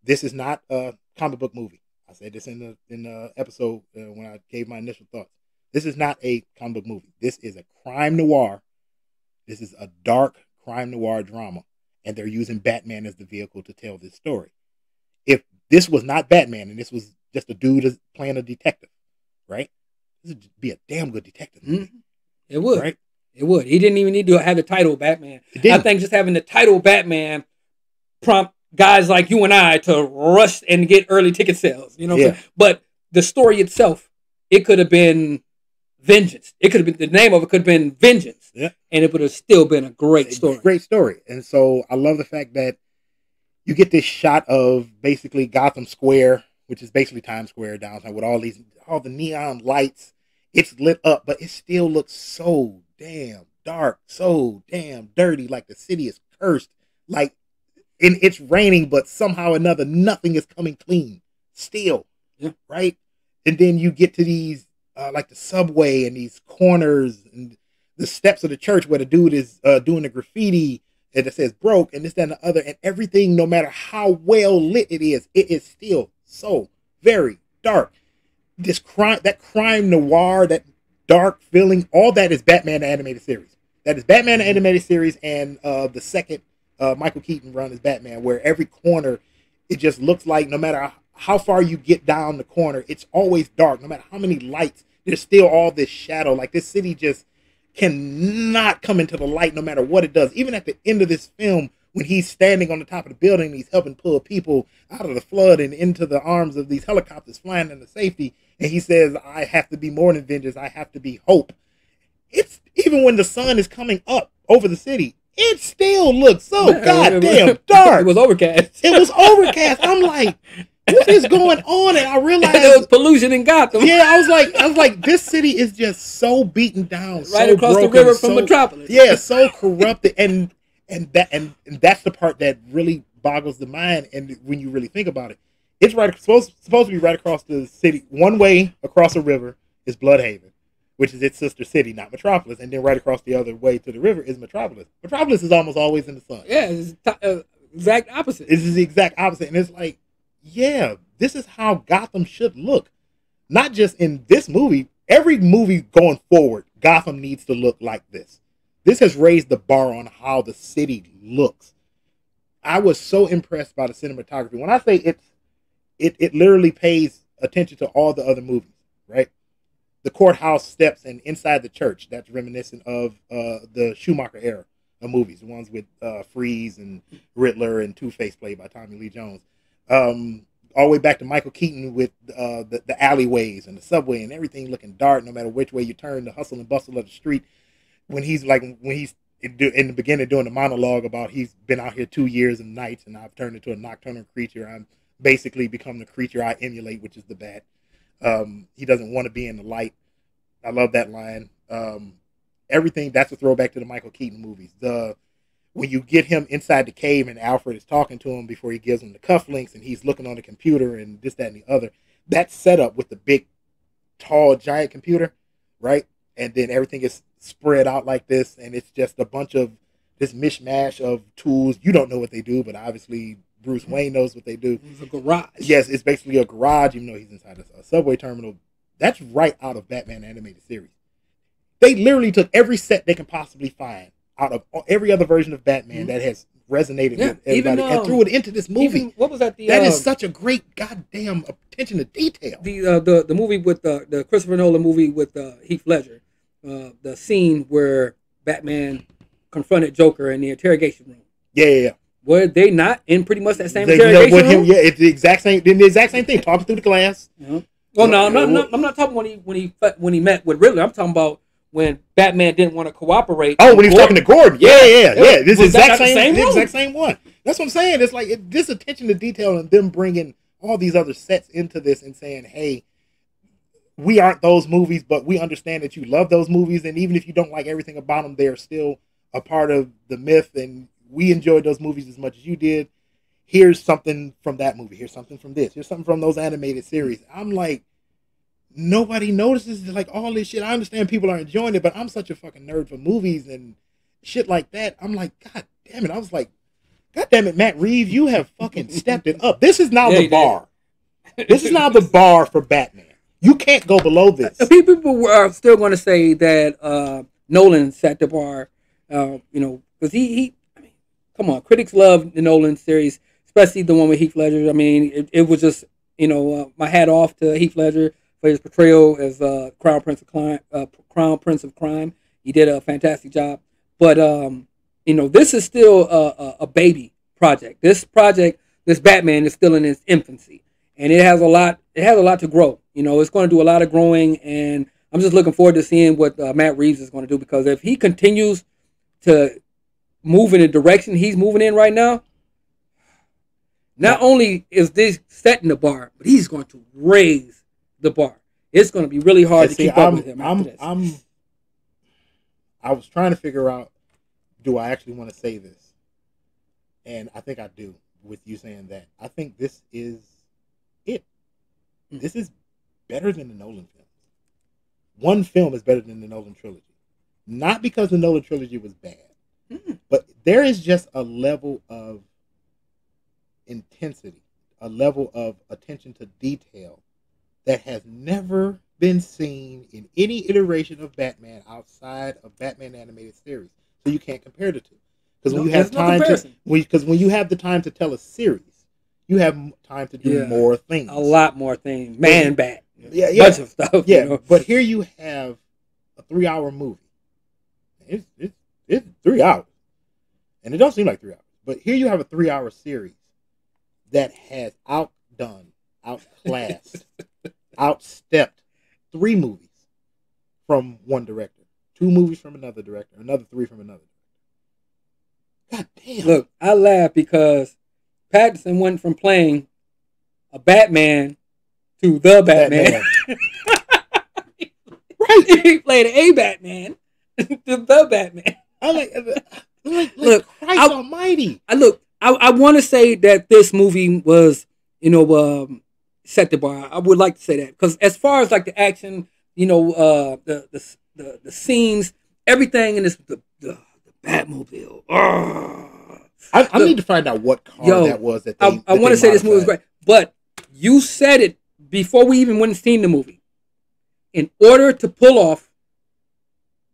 This is not a comic book movie. I said this in the in the episode uh, when I gave my initial thoughts. This is not a comic book movie. This is a crime noir this is a dark crime noir drama, and they're using Batman as the vehicle to tell this story. If this was not Batman and this was just a dude playing a detective, right? This would be a damn good detective Mhm. It would. right? It would. He didn't even need to have the title Batman. I think just having the title Batman prompt guys like you and I to rush and get early ticket sales. You know what I'm Yeah. saying? But the story itself, it could have been Vengeance. It could have been the name of it could have been Vengeance. Yeah. And it would have still been a great story. Great story. And so I love the fact that you get this shot of basically Gotham Square, which is basically Times Square downtown with all these all the neon lights. It's lit up, but it still looks so damn dark, so damn dirty, like the city is cursed. Like and it's raining, but somehow or another nothing is coming clean. Still. Yeah. Right? And then you get to these uh, like the subway and these corners and the steps of the church where the dude is uh, doing the graffiti and it says broke and this that, and the other and everything no matter how well lit it is it is still so very dark this crime, that crime noir, that dark feeling, all that is Batman animated series. That is Batman animated series, and uh, the second uh, Michael Keaton run as Batman, where every corner it just looks like no matter how far you get down the corner, it's always dark. No matter how many lights, there's still all this shadow. Like this city just cannot come into the light no matter what it does. Even at the end of this film, when he's standing on the top of the building, he's helping pull people out of the flood and into the arms of these helicopters flying into safety. And he says, I have to be more than vengeance. I have to be hope. It's even when the sun is coming up over the city, it still looks so goddamn dark. It was overcast. It was overcast. I'm like, what is going on? And I realized there was pollution in Gotham. Yeah, I was like, I was like, this city is just so beaten down, right so across broken, the river from so- Metropolis. Yeah, so corrupted, and and that and, and that's the part that really boggles the mind. And when you really think about it, it's right supposed supposed to be right across the city. One way across a river is Blüdhaven, which is its sister city, not Metropolis, and then right across the other way to the river is Metropolis. Metropolis is almost always in the sun. yeah, it's t- uh, exact opposite. This is the exact opposite. And it's like, yeah, this is how Gotham should look. Not just in this movie, every movie going forward, Gotham needs to look like this. This has raised the bar on how the city looks. I was so impressed by the cinematography. When I say it's it it literally pays attention to all the other movies, right? The courthouse steps and inside the church, that's reminiscent of uh, the Schumacher era of movies, the ones with uh, Freeze and Riddler and Two Face played by Tommy Lee Jones. Um, all the way back to Michael Keaton with uh, the, the alleyways and the subway and everything looking dark, no matter which way you turn, the hustle and bustle of the street. When he's like, when he's in the beginning doing the monologue about he's been out here two years and nights and I've turned into a nocturnal creature. I'm basically become the creature I emulate, which is the bat. Um, he doesn't want to be in the light. I love that line. Um, everything that's a throwback to the Michael Keaton movies. The when you get him inside the cave and Alfred is talking to him before he gives him the cufflinks and he's looking on the computer and this, that, and the other. That setup with the big, tall, giant computer, right? And then everything is spread out like this, and it's just a bunch of this mishmash of tools. You don't know what they do, but obviously Bruce Wayne knows what they do. It's a garage. Yes, it's basically a garage, even though he's inside a, a subway terminal. That's right out of Batman animated series. They literally took every set they can possibly find out of every other version of Batman Mhm. that has resonated Yeah, with everybody even, and um, threw it into this movie. Even, what was that? The That uh, is such a great goddamn attention to detail. the uh, the the movie with the the Christopher Nolan movie with uh, Heath Ledger, uh, the scene where Batman confronted Joker in the interrogation room. yeah, yeah, yeah. Were they not in pretty much that same They- you know, interrogation him, room? yeah, it's the exact same. The exact same thing. Talking through the glass. Yeah. Well, no, I'm not, I'm not. Talking when he when he when he met with Riddler. I'm talking about when Batman didn't want to cooperate. Oh, when he was Gordon- talking to Gordon. Yeah, yeah, yeah. Yeah. This is exact the same, same the exact same one. That's what I'm saying. It's like it, this attention to detail and them bringing all these other sets into this and saying, "Hey, we aren't those movies, but we understand that you love those movies, and even if you don't like everything about them, they're still a part of the myth, and we enjoyed those movies as much as you did. Here's something from that movie. Here's something from this. Here's something from those animated series. I'm like, nobody notices like all this shit. I understand people are enjoying it, but I'm such a fucking nerd for movies and shit like that. I'm like, God damn it. I was like, God damn it, Matt Reeves, you have fucking stepped it up. This is now Yeah, the bar. This is now the bar for Batman. You can't go below this. Uh, People people are still going to say that uh, Nolan set the bar. Uh, you know, because he he. Come on, critics love the Nolan series, especially the one with Heath Ledger. I mean, it, it was just you know uh, my hat off to Heath Ledger for his portrayal as uh, Crown Prince of Crime. Uh, Crown Prince of Crime. He did a fantastic job. But um, you know, this is still a, a, a baby project. This project, this Batman, is still in its infancy, and it has a lot. It has a lot to grow. You know, it's going to do a lot of growing, and I'm just looking forward to seeing what uh, Matt Reeves is going to do because if he continues to move in the direction he's moving in right now, not only is this setting the bar, but he's going to raise the bar. It's going to be really hard to see, keep up I'm, with him. I'm. I'm, I was trying to figure out, do I actually want to say this? And I think I do with you saying that. I think this is it. Mm. This is better than the Nolan films. One film is better than the Nolan trilogy. Not because the Nolan trilogy was bad. But there is just a level of intensity, a level of attention to detail that has never been seen in any iteration of Batman outside of Batman animated series. So you can't compare the two. Because when No, you have no time to, because when you have the time to tell a series, you have time to do Yeah. more things. A lot more things. Man bat. Yeah, yeah. Bunch of stuff. Yeah, You know? but here you have a three-hour movie. It's it's it's three hours, and it don't seem like three hours. But here you have a three-hour series that has outdone, outclassed, outstepped three movies from one director, two movies from another director, another three from another. God damn! Look, I laugh because Pattinson went from playing a Batman to the Batman. right? he played a Batman to the Batman. I'm like, like, Look, Christ I- Almighty! I look, I, I want to say that this movie was, you know, um, set the bar. I would like to say that because as far as like the action, you know, uh, the the the, the scenes, everything in this the the, the Batmobile. ah. I, I Look, need to find out what car Yo, that was that they. I, I want to say this movie was great, but you said it before we even went and seen the movie. In order to pull off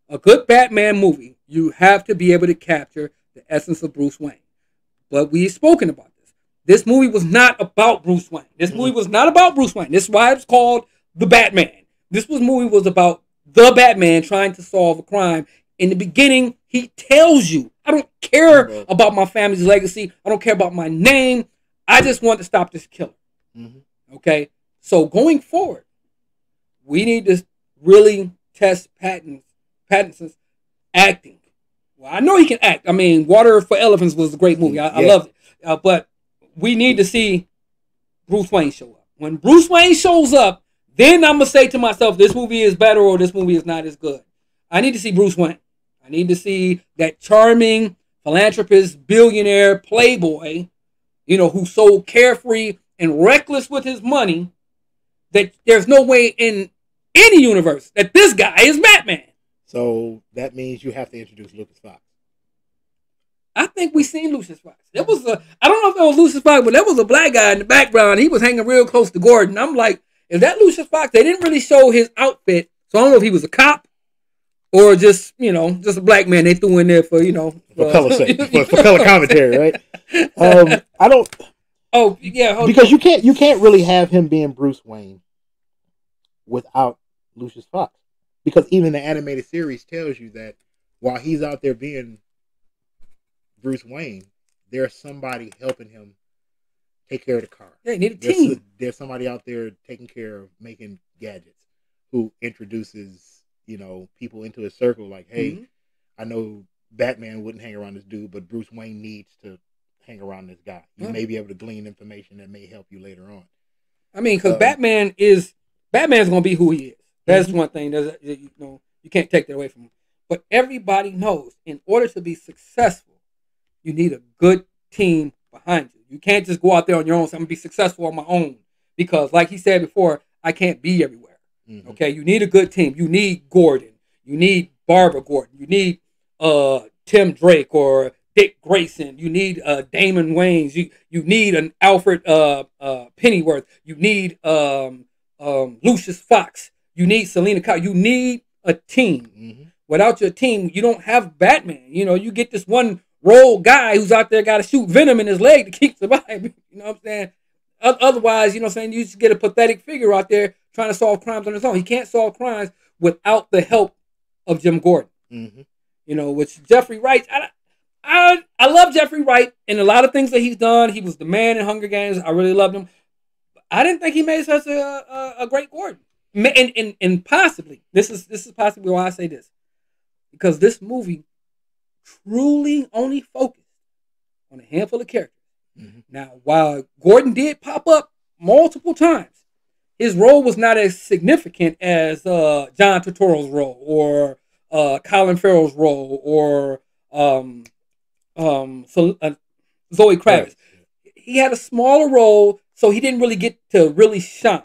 a good Batman movie, you have to be able to capture the essence of Bruce Wayne. But we've spoken about this. This movie was not about Bruce Wayne. This movie was not about Bruce Wayne. This is why it's called The Batman. This was movie was about the Batman trying to solve a crime. In the beginning, he tells you, I don't care Mhm. about my family's legacy. I don't care about my name. I just want to stop this killer. Mhm. Okay. So going forward, we need to really test Patton, Pattinson's acting. Well, I know he can act. I mean, Water for Elephants was a great movie. I, I Yeah. loved it. Uh, but we need to see Bruce Wayne show up. When Bruce Wayne shows up, then I'm gonna say to myself, this movie is better or this movie is not as good. I need to see Bruce Wayne. I need to see that charming philanthropist, billionaire, playboy, you know, who's so carefree and reckless with his money that there's no way in any universe that this guy is Batman. So that means you have to introduce Lucas Fox. I think we seen Lucius Fox. There was a I don't know if it was Lucius Fox, but there was a black guy in the background. He was hanging real close to Gordon. I'm like, is that Lucius Fox? They didn't really show his outfit, so I don't know if he was a cop or just you know just a black man they threw in there for you know For uh, color sake, for, for color commentary, right? Um, I don't oh yeah, hold because you can't you can't really have him being Bruce Wayne without Lucius Fox. Because even the animated series tells you that while he's out there being Bruce Wayne, there's somebody helping him take care of the car. you need a There's, team. there's somebody out there taking care of making gadgets who introduces, you know, people into a circle like, hey, Mhm. I know Batman wouldn't hang around this dude, but Bruce Wayne needs to hang around this guy. You Yeah. may be able to glean information that may help you later on. I mean, because Um, Batman is Batman's gonna be who he is. That's Mhm. one thing. That's, you know, you can't take that away from him. But everybody knows, in order to be successful, you need a good team behind you. You can't just go out there on your own. say, I'm gonna be successful on my own because, like he said before, I can't be everywhere. Mhm. Okay, you need a good team. You need Gordon. You need Barbara Gordon. You need uh Tim Drake or Dick Grayson. You need uh Damon Wayans. You you need an Alfred uh uh Pennyworth. You need um um Lucius Fox. You need Selina Kyle. You need a team. Mhm. Without your team, you don't have Batman. You know, you get this one role guy who's out there got to shoot venom in his leg to keep surviving. You know what I'm saying? Otherwise, you know what I'm saying, you just get a pathetic figure out there trying to solve crimes on his own. He can't solve crimes without the help of Jim Gordon. Mhm. You know, which Jeffrey Wright, I, I, I love Jeffrey Wright and a lot of things that he's done. He was the man in Hunger Games. I really loved him. I didn't think he made such a, a, a great Gordon. And, and, and possibly, this is this is possibly why I say this. Because this movie truly only focused on a handful of characters. Mhm. Now, while Gordon did pop up multiple times, his role was not as significant as uh, John Turturro's role or uh, Colin Farrell's role or um, um, so, uh, Zoe Kravitz. He had a smaller role, so he didn't really get to really shine.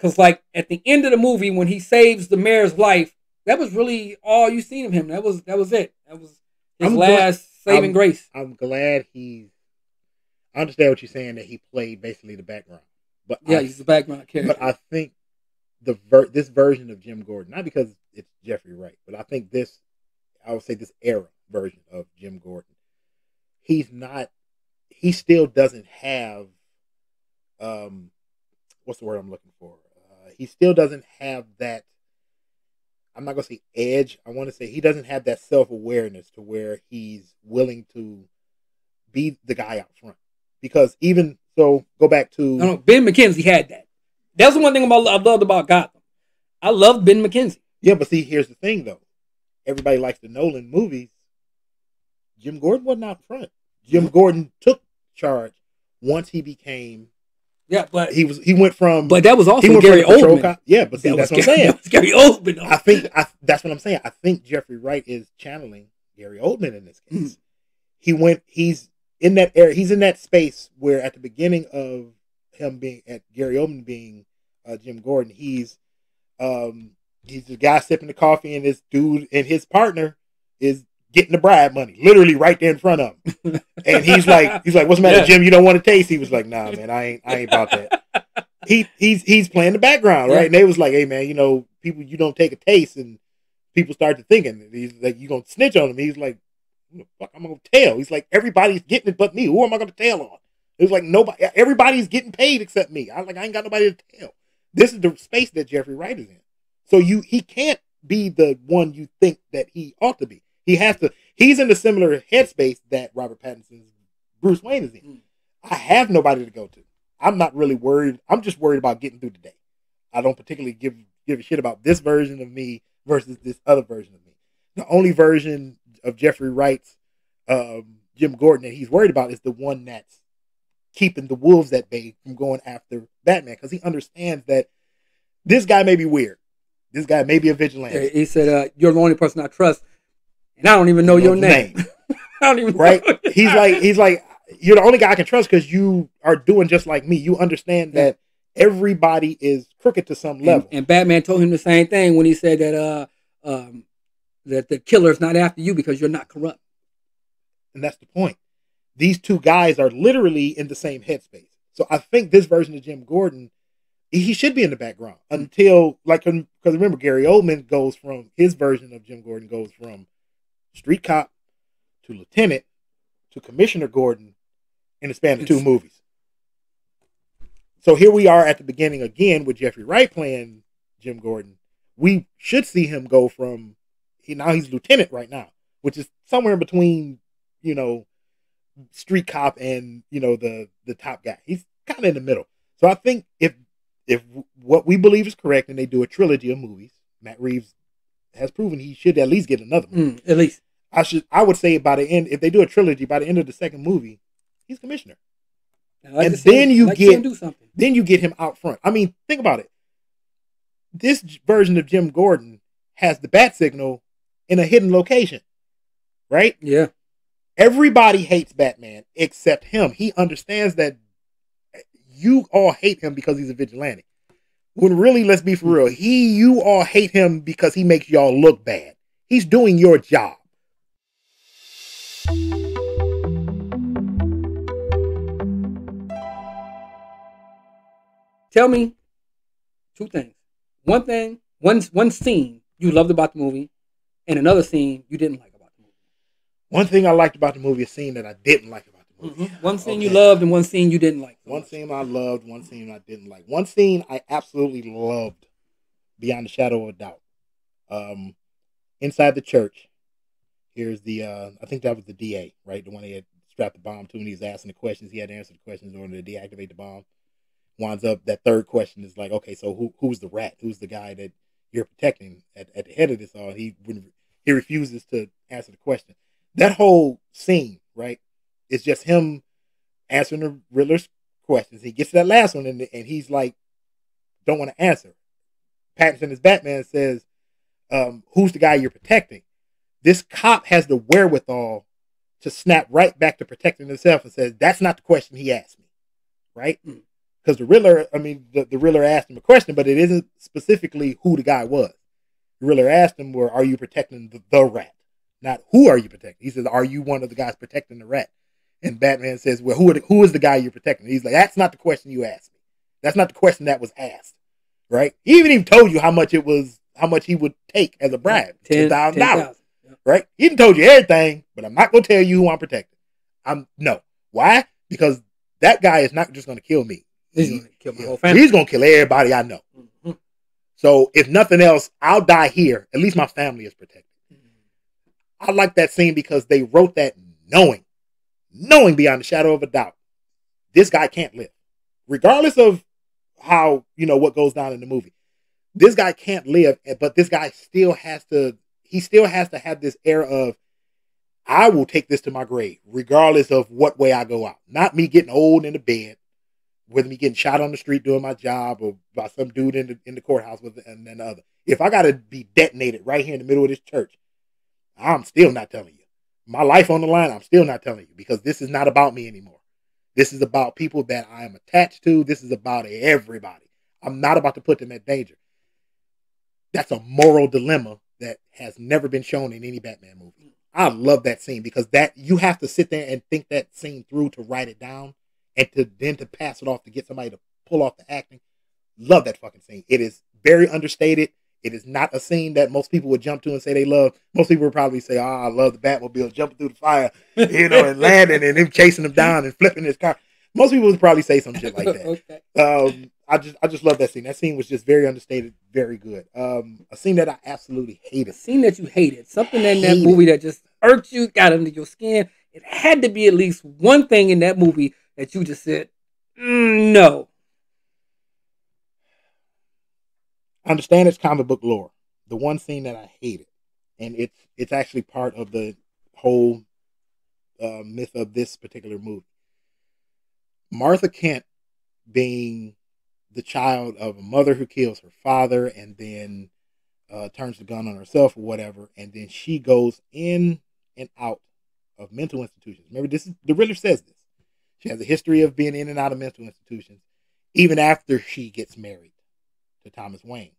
Because, like at the end of the movie, when he saves the mayor's life, that was really all you seen of him. That was that was it. That was his I'm glad- last saving I'm- grace. I'm glad he's. I understand what you're saying that he played basically the background, but Yeah, I, he's the background character. but I think the ver- this version of Jim Gordon, not because it's Jeffrey Wright, but I think this, I would say this era version of Jim Gordon, he's not, he still doesn't have, um, what's the word I'm looking for? He still doesn't have that. I'm not gonna say edge. I want to say he doesn't have that self awareness to where he's willing to be the guy out front. Because even so, go back to No, no, Ben McKenzie had that. That's the one thing about I loved about Gotham. I love Ben McKenzie. Yeah, but see, here's the thing though. Everybody likes the Nolan movies. Jim Gordon wasn't out front. Jim mm-hmm. Gordon took charge once he became Yeah, but he was he went from but that was he also went Gary from the patrol Oldman. Yeah, but see, That that's what I'm Gary- saying. that was Gary Oldman. I think I, that's what I'm saying. I think Jeffrey Wright is channeling Gary Oldman in this case. He went. He's in that area. He's in that space where at the beginning of him being at Gary Oldman being uh, Jim Gordon, he's um he's the guy sipping the coffee, and this dude and his partner is getting the bribe money, literally right there in front of him. and he's like, he's like, "What's the matter, Yeah. Jim? You don't want to taste?" He was like, "Nah, man, I ain't, I ain't about that." he he's he's playing the background, right? Yeah. And they was like, "Hey, man, you know, people, you don't take a taste," and people start to thinking he's like, "You gonna snitch on him?" He's like, "Who the "Fuck, I'm gonna tell." He's like, "Everybody's getting it, but me. Who am I gonna tell on?" It was like nobody, everybody's getting paid except me. I like, I ain't got nobody to tell. This is the space that Jeffrey Wright is in. So you, he can't be the one you think that he ought to be. He has to. He's in the similar headspace that Robert Pattinson's Bruce Wayne is in. Mm. I have nobody to go to. I'm not really worried. I'm just worried about getting through the day. I don't particularly give give a shit about this version of me versus this other version of me. The only version of Jeffrey Wright's um, Jim Gordon that he's worried about is the one that's keeping the wolves at bay from going after Batman because he understands that this guy may be weird. This guy may be a vigilante. He said, uh, "You're the only person I trust, and I don't even know You your know his name. I don't even right? know. He's like he's like you're the only guy I can trust because you are doing just like me. You understand that everybody is crooked to some level. and Batman told him the same thing when he said that uh, um, that the killer is not after you because you're not corrupt. And that's the point. These two guys are literally in the same headspace. So I think this version of Jim Gordon, he should be in the background until, like, because remember, Gary Oldman goes from his version of Jim Gordon goes from street cop to lieutenant to Commissioner Gordon in the span of two movies. So here we are at the beginning again with Jeffrey Wright playing Jim Gordon. We should see him go from he now he's lieutenant right now, which is somewhere in between, you know, street cop and you know the the top guy. He's kind of in the middle. So I think if if what we believe is correct and they do a trilogy of movies, Matt Reeves has proven he should at least get another movie. Mm, at least. I should I would say by the end if they do a trilogy by the end of the second movie, he's commissioner. Like And then him- you like to see him get- do something. Then you get him out front. I mean, think about it. This version of Jim Gordon has the bat signal in a hidden location, right? Yeah. Everybody hates Batman except him. He understands that you all hate him because he's a vigilante. When really, let's be for real, he you all hate him because he makes y'all look bad. He's doing your job. Tell me two things. One thing, one one scene you loved about the movie, and another scene you didn't like about the movie. One thing I liked about the movie, a scene that I didn't like movie. One scene you Mm-hmm. Loved and one scene you didn't like. One scene I loved, one scene I didn't like. One scene I absolutely loved, beyond a shadow of a doubt. Um, inside the church, here's the uh, I think that was the DA, right? The one he had strapped the bomb to, and he was asking the questions. He had to answer the questions in order to deactivate the bomb. Winds up that third question is like, okay, so who who's the rat? Who's the guy that you're protecting at, at the head of this all? He he refuses to answer the question. That whole scene, right, is just him answering the Riddler's questions. He gets to that last one, and, and he's like, don't want to answer. Pattinson as Batman says, um, who's the guy you're protecting? This cop has the wherewithal to snap right back to protecting himself and says, that's not the question he asked me, right? Mm. Because the Riddler, I mean, the, the Riddler asked him a question, but it isn't specifically who the guy was. The Riddler asked him, well, are you protecting the, the rat? Not who are you protecting? He says, are you one of the guys protecting the rat? And Batman says, "Well, who the, who is the guy you're protecting?" He's like, "That's not the question you asked me. That's not the question that was asked." right? He even even told you how much it was, how much he would take as a bribe, ten thousand dollars, right? He didn't told you everything, but I'm not gonna tell you who I'm protecting. I'm no. Why? Because that guy is not just gonna kill me. He's gonna kill my whole family. He's gonna kill everybody I know. Mm-hmm. So if nothing else, I'll die here. At least my family is protected. Mm-hmm. I like that scene because they wrote that knowing, knowing beyond a shadow of a doubt, this guy can't live, regardless of how you know what goes down in the movie. This guy can't live, but this guy still has to. He still has to have this air of, I will take this to my grave, regardless of what way I go out. Not me getting old in the bed, whether me getting shot on the street doing my job, or by some dude in the in the courthouse with and then other. If I got to be detonated right here in the middle of this church, I'm still not telling you. My life on the line, I'm still not telling you because this is not about me anymore. This is about people that I am attached to. This is about everybody. I'm not about to put them at danger. That's a moral dilemma that has never been shown in any Batman movie. I love that scene because that you have to sit there and think that scene through to write it down and to then to pass it off to get somebody to pull off the acting. Love that fucking scene. It is very understated. It is not a scene that most people would jump to and say they love. Most people would probably say, "Oh, I love the Batmobile jumping through the fire, you know, and landing and him chasing him down and flipping his car." Most people would probably say some shit like that. okay. Um, I just, I just love that scene. That scene was just very understated, very good. Um, a scene that I absolutely hated. A scene that you hated. Something in that movie that just irked you, got under your skin. It had to be at least one thing in that movie that you just said, mm, no. Understand it's comic book lore. The one scene that I hated, and it's it's actually part of the whole uh, myth of this particular movie. Martha Kent being the child of a mother who kills her father and then uh, turns the gun on herself or whatever, and then she goes in and out of mental institutions. Remember, this is the Riddler says this. She has a history of being in and out of mental institutions, even after she gets married to Thomas Wayne.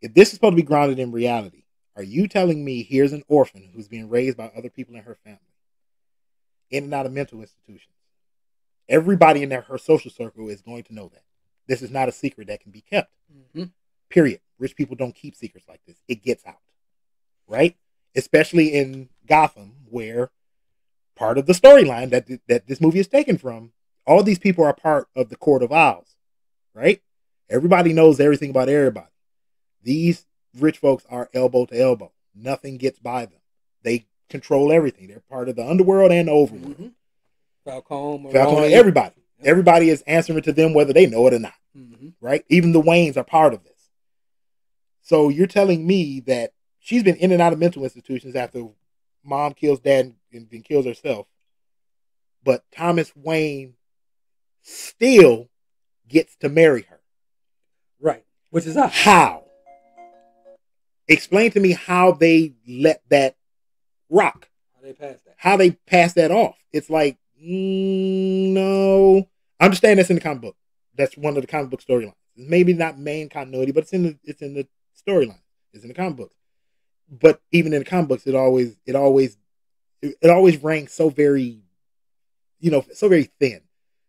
If this is supposed to be grounded in reality, are you telling me here's an orphan who's being raised by other people in her family, in and out of mental institutions? Everybody in their, her social circle is going to know that. This is not a secret that can be kept. Mm-hmm. Period. Rich people don't keep secrets like this. It gets out. Right? Especially in Gotham, where part of the storyline that that this movie is taken from, all these people are part of the Court of Owls. Right? Everybody knows everything about everybody. These rich folks are elbow to elbow. Nothing gets by them. They control everything. They're part of the underworld and the overworld. Mm-hmm. Falcone, Falcone, everybody. Everybody is answering to them whether they know it or not. Mm-hmm. Right? Even the Waynes are part of this. So you're telling me that she's been in and out of mental institutions after mom kills dad and then kills herself. But Thomas Wayne still gets to marry her. Which is a how? Explain to me how they let that rock. How they pass that. How they pass that off. It's like, mm, no. I understand that's in the comic book. That's one of the comic book storylines. Maybe not main continuity, but it's in the it's in the storyline. It's in the comic book. But even in the comic books, it always it always it, it always ranks so very, you know, so very thin.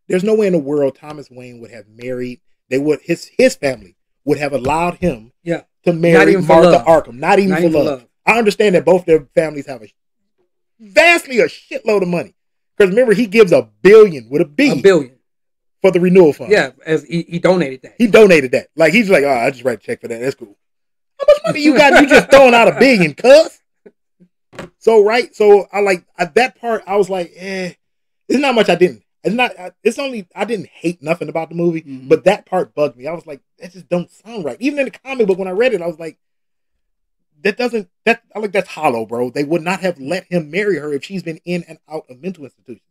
There's no way in the world Thomas Wayne would have married. They would his his family would have allowed him yeah to marry Martha Arkham. Not even, not for, even love. for, love. I understand that both their families have a vastly a shitload of money. Because remember, he gives a billion with a B. A billion. For the renewal fund. Yeah, as he, he donated that. He donated that. Like he's like, oh, I just write a check for that. That's cool. How much money you got? you just throwing out a billion, cuz. So right, so I like at that part. I was like, eh, there's not much I didn't. It's not. It's only I didn't hate nothing about the movie, mm-hmm. but that part bugged me. I was like, that just don't sound right. Even in the comic book, when I read it, I was like, that doesn't. That I like that's hollow, bro. They would not have let him marry her if she's been in and out of mental institutions,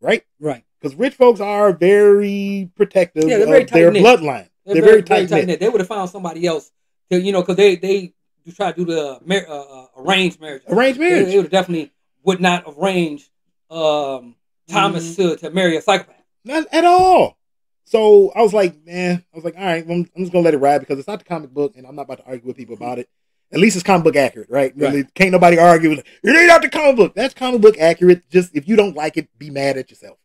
right? Right. Because rich folks are very protective yeah, of very their bloodline. They're, they're, very, very tight knit. They would have found somebody else, to, you know, because they they try to do the uh, uh, arranged marriage. Arranged marriage. They, they would definitely would not arrange um, Thomas mm-hmm. to, to marry a psychopath. Not at all. So I was like, man, I was like, all right, I'm, I'm just gonna let it ride because it's not the comic book, and I'm not about to argue with people about it. At least it's comic book accurate, right? right. Really, can't nobody argue with it. It ain't not the comic book. That's comic book accurate. Just if you don't like it, be mad at yourself.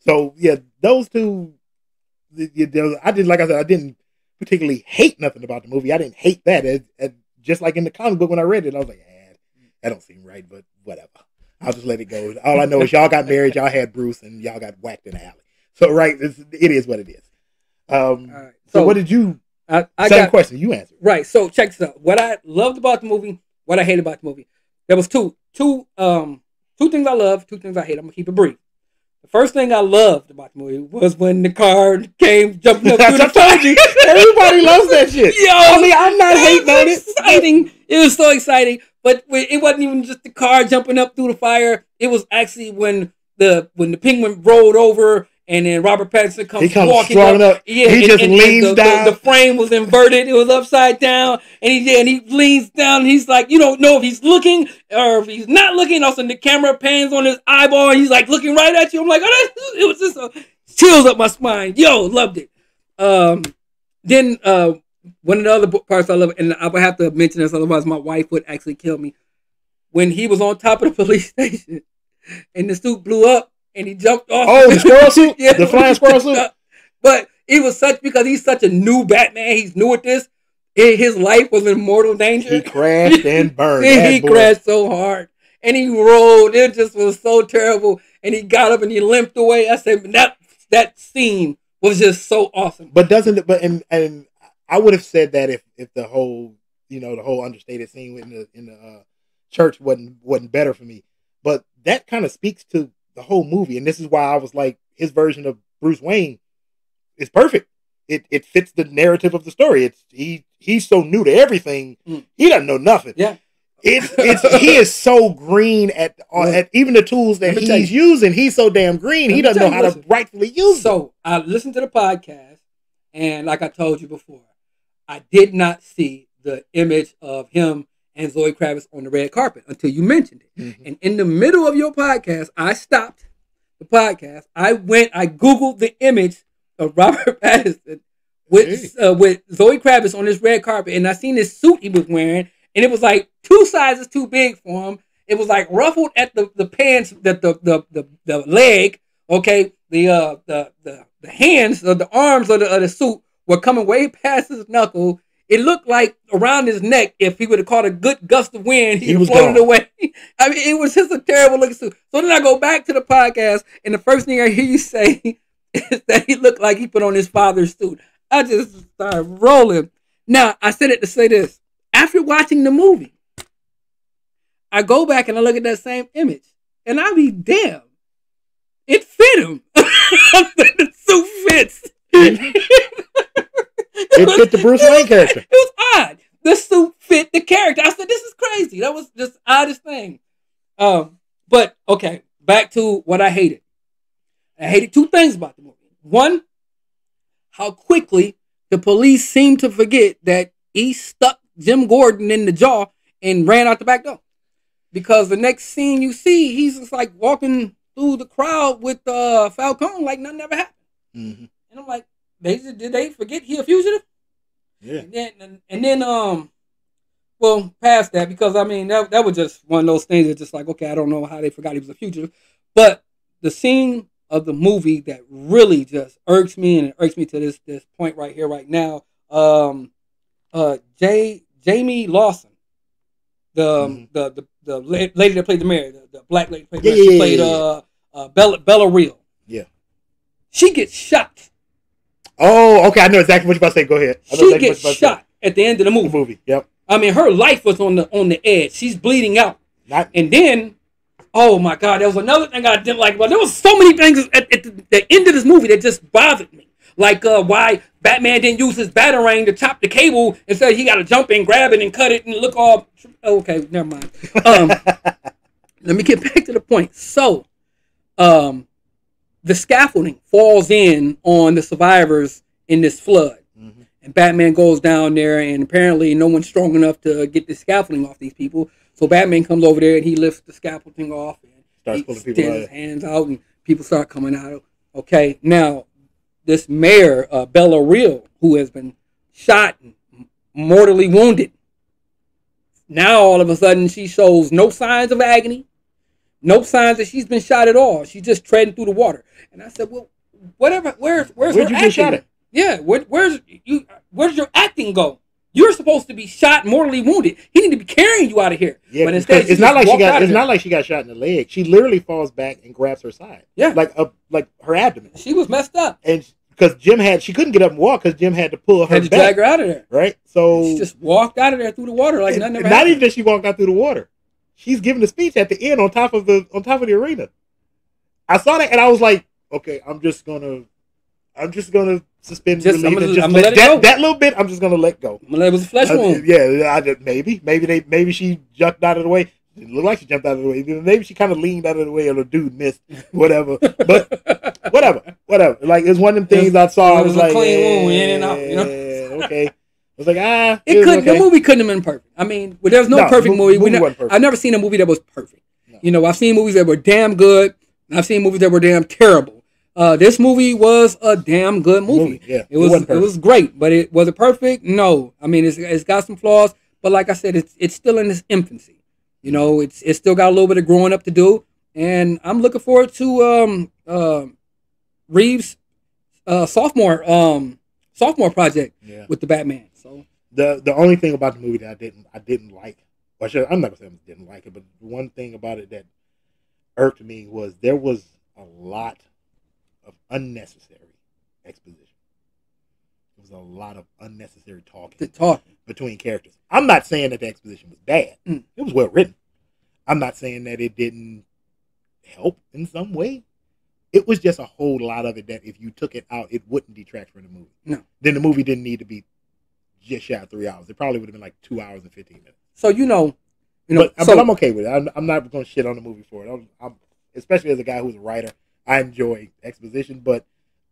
So yeah, those two, I did like I said, I didn't particularly hate nothing about the movie. I didn't hate that. It, it, just like in the comic book when I read it, I was like, eh, that don't seem right, but whatever. I'll just let it go. All I know is y'all got married, y'all had Bruce, and y'all got whacked in the alley. So right, it's, it is what it is. Um, Alright, so, so what did you? I, I same got question. You answered. right. So check this out. What I loved about the movie, what I hated about the movie. There was two, two, um, two things I love, two things I hate. I'm gonna keep it brief. The first thing I loved about the movie was when the car came jumping up through the told you. Everybody loves that shit. Yo, I mean, I'm not hating on it. Exciting! It was so exciting, but it wasn't even just the car jumping up through the fire. It was actually when the when the penguin rolled over and then Robert Pattinson comes, He comes walking up. up. Yeah, He and- just and- and leans the, the- down. The, frame was inverted. It was upside down, and he and he leans down. And he's like, you don't know if he's looking or if he's not looking. Also, the camera pans on his eyeball, and he's like looking right at you. I'm like, oh, it was just a chills up my spine. Yo, loved it. Um, then uh, one of the other parts I love, and I would have to mention this, otherwise my wife would actually kill me. When he was on top of the police station, and the suit blew up, and he jumped off. Oh, the squirrel suit, Yeah, the flying squirrel suit. But it was such because he's such a new Batman. He's new at this. His life was in mortal danger. He crashed and burned. He boy. crashed so hard, and he rolled. It just was so terrible. And he got up and he limped away. I said that that scene was just so awesome. But doesn't it? But and and I would have said that if if the whole you know the whole understated scene in the in the uh, church wasn't wasn't better for me. But that kind of speaks to the whole movie, and this is why I was like his version of Bruce Wayne is perfect. It it fits the narrative of the story. It's he he's so new to everything. Mm. He doesn't know nothing. Yeah. It's it's he is so green at on, at even the tools that let me tell he's using. He's so damn green. He doesn't know you, how listen. to rightfully use them. So I listened to the podcast, and like I told you before, I did not see the image of him and Zoe Kravitz on the red carpet until you mentioned it. Mhm. And in the middle of your podcast, I stopped the podcast. I went, I Googled the image of Robert Pattinson with uh, with Zoe Kravitz on this red carpet, and I seen this suit he was wearing, and it was like two sizes too big for him. It was like ruffled at the, the pants, that the, the the the leg, okay, the uh the the, the hands or the arms of the, of the suit were coming way past his knuckle. It looked like around his neck, if he would have caught a good gust of wind, He was floated gone. away. I mean, it was just a terrible looking suit. So then I go back to the podcast, and the first thing I hear you say is that he looked like he put on his father's suit. I just started rolling. Now, I said it to say this. After watching the movie, I go back and I look at that same image, and I be damn, it fit him. the suit fits. It fit the Bruce Wayne character. It was odd. The suit fit the character. I said, "This is crazy." That was just the oddest thing. Um, but okay, back to what I hated. I hated two things about the movie. One, how quickly the police seemed to forget that he stuck Jim Gordon in the jaw and ran out the back door. Because the next scene you see, he's just like walking through the crowd with uh, Falcone like nothing ever happened. Mhm. And I'm like, they did they forget he a fugitive? Yeah. And then, and, and then, um, well, past that, because I mean, that, that was just one of those things that's just like, okay, I don't know how they forgot he was a fugitive. But the scene of the movie that really just irks me and it irks me to this this point right here, right now, um, uh, Jay, Jayme Lawson, the, um, Mhm. the, the, the lady that played the mayor, the, the black lady played, Yeah, yeah, yeah, played, uh, uh, Bella, Bella Real. Yeah. She gets shot. Oh, okay. I know exactly what you're about to say. Go ahead. I know She exactly gets shot at the end of the movie. The movie. Yep. I mean, her life was on the on the edge. She's bleeding out. Not. And then, oh my God, there was another thing I didn't like. But there was so many things at, at the, the end of this movie that just bothered me. Like uh, why Batman didn't use his batarang to chop the cable instead he got to jump in, grab it, and cut it and look all. Okay, never mind. Um, let me get back to the point. So, um, the scaffolding falls in on the survivors in this flood Mhm. and Batman goes down there, and apparently no one's strong enough to get the scaffolding off these people. So Batman comes over there and he lifts the scaffolding off and Starts he pulling people out. his hands out, and people start coming out. Okay, now this mayor uh, Bella Real, who has been shot and mortally wounded, now all of a sudden she shows no signs of agony, no signs that she's been shot at all. She's just treading through the water. And I said, well, whatever. Where's where's Where'd her you get shot acting? at? Yeah, where, where's you? Where's your acting go? You're supposed to be shot, mortally wounded. He need to be carrying you out of here. Yeah, but instead, it's not like she got. It's not like she got shot in the leg. She literally falls back and grabs her side. Yeah, like a like her abdomen. She was messed up, and because Jim had she couldn't get up and walk because Jim had to pull her. Had to back, drag her out of there. Right. So she just walked out of there through the water like nothing. Not happened. even that she walked out through the water. She's giving a speech at the end on top of the on top of the arena. I saw that and I was like, okay, I'm just gonna, I'm just gonna suspend Just- relief gonna- just let, let that, that little bit. I'm just gonna let go. Well, it was a flesh Uh, wound. yeah, I maybe, maybe they, maybe she jumped out of the way. It looked like she jumped out of the way. Maybe she kind of leaned out of the way, or the dude missed. Whatever, but whatever, whatever. Like it's one of them things I saw. it I was was a like, clean yeah, wound, in and out, you know? okay. I was like, ah, It was couldn't. okay. The movie couldn't have been perfect. I mean, well, there's no, No, perfect mo- movie. We movie wasn't perfect. I've never seen a movie that was perfect. No. You know, I've seen movies that were damn good. And I've seen movies that were damn terrible. Uh, this movie was a damn good movie. Movie, yeah. it It was. wasn't It, was great, but it was it perfect? No. I mean, it's, it's got some flaws, but like I said, it's it's still in its infancy. You know, it's it's still got a little bit of growing up to do, and I'm looking forward to um uh, Reeves' uh, sophomore um sophomore project Yeah. with the Batman. So the the only thing about the movie that I didn't I didn't like, or should, I'm not gonna say I didn't like it, but one thing about it that irked me was there was a lot of unnecessary exposition. It was a lot of unnecessary talking. the talking. between characters. I'm not saying that the exposition was bad. Mm. It was well written. I'm not saying that it didn't help in some way. It was just a whole lot of it that if you took it out, it wouldn't detract from the movie. No. Then the movie didn't need to be just shy of three hours. It probably would have been like two hours and fifteen minutes. So you know, you know. but, so but I'm okay with it. I'm, I'm not going to shit on the movie for it. I'm, I'm, especially as a guy who's a writer, I enjoy exposition. But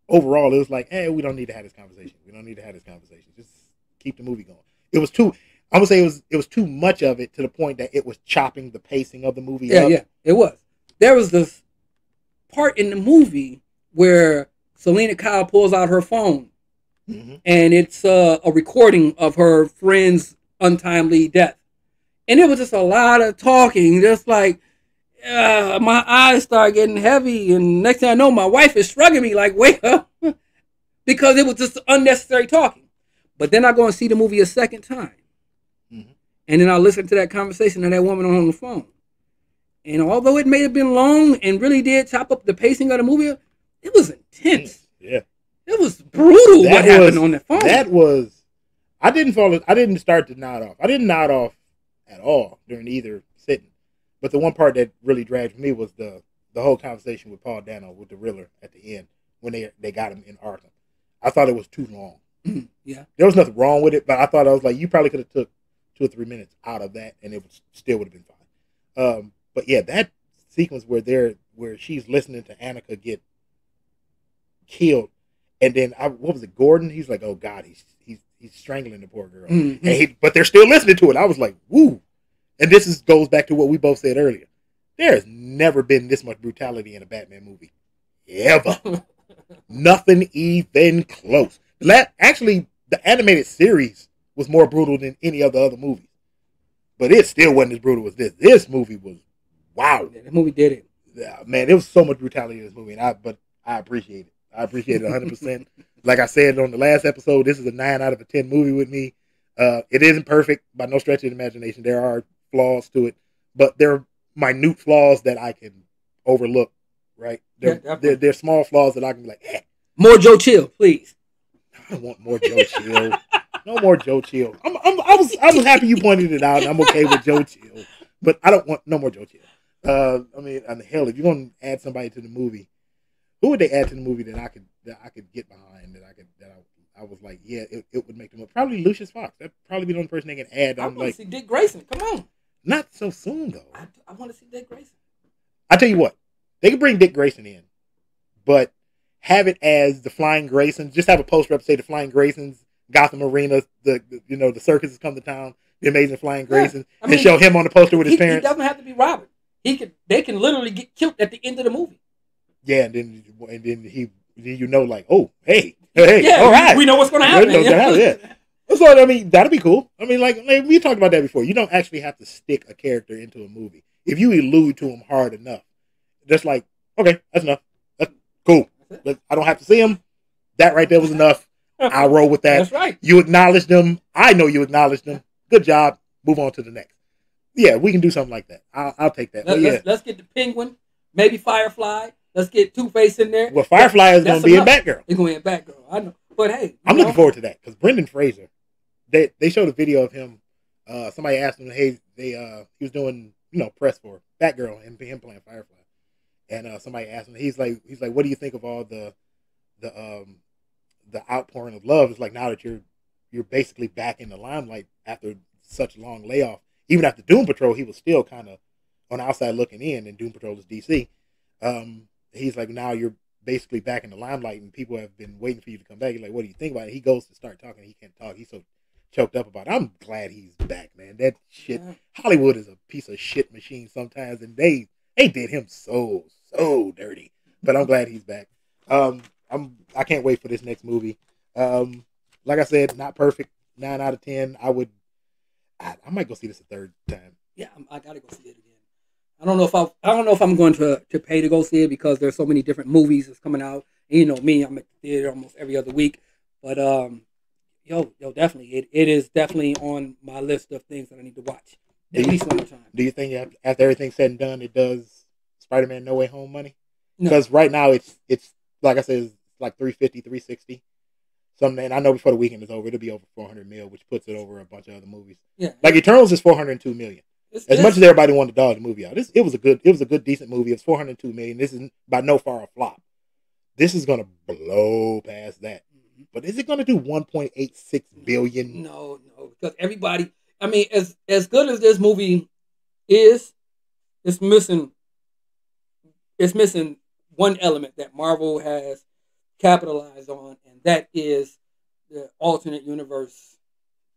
overall, it was like, hey, we don't need to have this conversation. We don't need to have this conversation. Just keep the movie going. It was too. I would say it was it was too much of it to the point that it was chopping the pacing of the movie. yeah, up. yeah, it was. There was this part in the movie where Selina Kyle pulls out her phone Mhm. and it's uh, a recording of her friend's untimely death. And it was just a lot of talking, just like uh, my eyes start getting heavy, and next thing I know, my wife is shrugging me like, "Wake up," because it was just unnecessary talking. But then I go and see the movie a second time, Mhm. and then I listen to that conversation of that woman on the phone. And although it may have been long and really did chop up the pacing of the movie, it was intense. Yeah, It was brutal That what happened on the phone. that was. I didn't fall. I didn't start to nod off. I didn't nod off at all during either sitting. But the one part that really dragged me was the the whole conversation with Paul Dano with the Riddler at the end when they they got him in Arkham. I thought it was too long. yeah. There was nothing wrong with it, but I thought I was like, you probably could have took two or three minutes out of that, and it would still would have been fine. Um, but yeah, that sequence where they're where she's listening to Annika get killed, and then I, what was it, Gordon? He's like, oh God, he's he's he's strangling the poor girl, Mhm. and he, but they're still listening to it. I was like, woo. And this is goes back to what we both said earlier. There has never been this much brutality in a Batman movie, ever. Nothing even close. La- actually, the animated series was more brutal than any of the other movies, but it still wasn't as brutal as this. This movie was wow, Yeah, the movie did it. Yeah, man. There was so much brutality in this movie, and I but I appreciate it. I appreciate it 100. percent Like I said on the last episode, this is a nine out of a ten movie with me. Uh, it isn't perfect by no stretch of the imagination. There are flaws to it, but they're minute flaws that I can overlook. Right? They're, definitely. they're, they're small flaws that I can be like, eh, More Joe Chill, please. I don't want more Joe Chill. no more Joe Chill. I'm, I'm, I was I was happy you pointed it out, and I'm okay with Joe Chill, but I don't want no more Joe Chill. Uh, I mean, and hell, if you're gonna add somebody to the movie, who would they add to the movie that I could that I could get behind? That I could that I, I was like, yeah, it, it would make them up. Probably Lucius Fox. That'd probably be the only person they can add. I I'm want to like, see Dick Grayson. Come on. Not so soon though. I, I want to see Dick Grayson. I tell you what, they could bring Dick Grayson in, but have it as the Flying Graysons. Just have a poster up say the Flying Graysons, Gotham Arena, the, the you know the circus has come to town, the Amazing Flying Yeah, Graysons, I mean, and show him on the poster with He, his he parents. doesn't have to be Robin. He could. They can literally get killed at the end of the movie. Yeah, and then and then he then you know like oh hey hey yeah, all we- know what's going to happen. know what's gonna happen, yeah. So I mean that'd be cool. I mean like, like we talked about that before. You don't actually have to stick a character into a movie if you allude to him hard enough. Just like okay, that's enough. That's cool. Like, I don't have to see him. That right there was enough. I roll with that. That's right. You acknowledge them. I know you acknowledge them. Good job. Move on to the next. Yeah, we can do something like that. I'll, I'll take that. Let, But yeah, us let's get the Penguin, maybe Firefly. Let's get Two Face in there. well, Firefly is That's going to be in. Batgirl. It's going to be a Batgirl. I know, but hey, I'm know, looking forward to that because Brendan Fraser. They they showed a video of him. Uh, somebody asked him, "Hey, they uh, he was doing you know press for Batgirl and him playing Firefly," and uh, somebody asked him, he's like, he's like, "What do you think of all the the um the outpouring of love?" It's like now that you're you're basically back in the limelight after such a long layoff. Even after Doom Patrol, he was still kind of on the outside looking in, and Doom Patrol is DC. Um, he's like, now you're basically back in the limelight, and people have been waiting for you to come back. He's like, what do you think about it? He goes to start talking, he can't talk. He's so choked up about it. I'm glad he's back, man. That shit, Yeah. Hollywood is a piece of shit machine sometimes, and they they did him so so dirty. But I'm glad he's back. Um, I'm I can't wait for this next movie. Um, like I said, not perfect. Nine out of ten. I would. I, I might go see this a third time. yeah, I'm- I gotta go see it again. I don't know if I, I don't know if I'm going to to pay to go see it because there's so many different movies that's coming out. And you know me, I'm at the theater almost every other week. But um, yo, yo, definitely, it, it is definitely on my list of things that I need to watch at Do you- least one time. Do you think after, after everything's said and done, it does Spider-Man No Way Home money? No. Because right now it's it's like I said, it's like 350, 360. Something, and I know before the weekend is over, it'll be over 400 mil, which puts it over a bunch of other movies. Yeah, Like Eternals is 402 million. it's, As it's- much as everybody wanted to dog the movie out, this it was a good, it was a good, decent movie. It's 402 million. This is by no far a flop. This is gonna blow past that. But is it gonna do 1.86 billion? No, no, because everybody. I mean, as as good as this movie is, it's missing. It's missing one element that Marvel has capitalized on, and that is the alternate universe.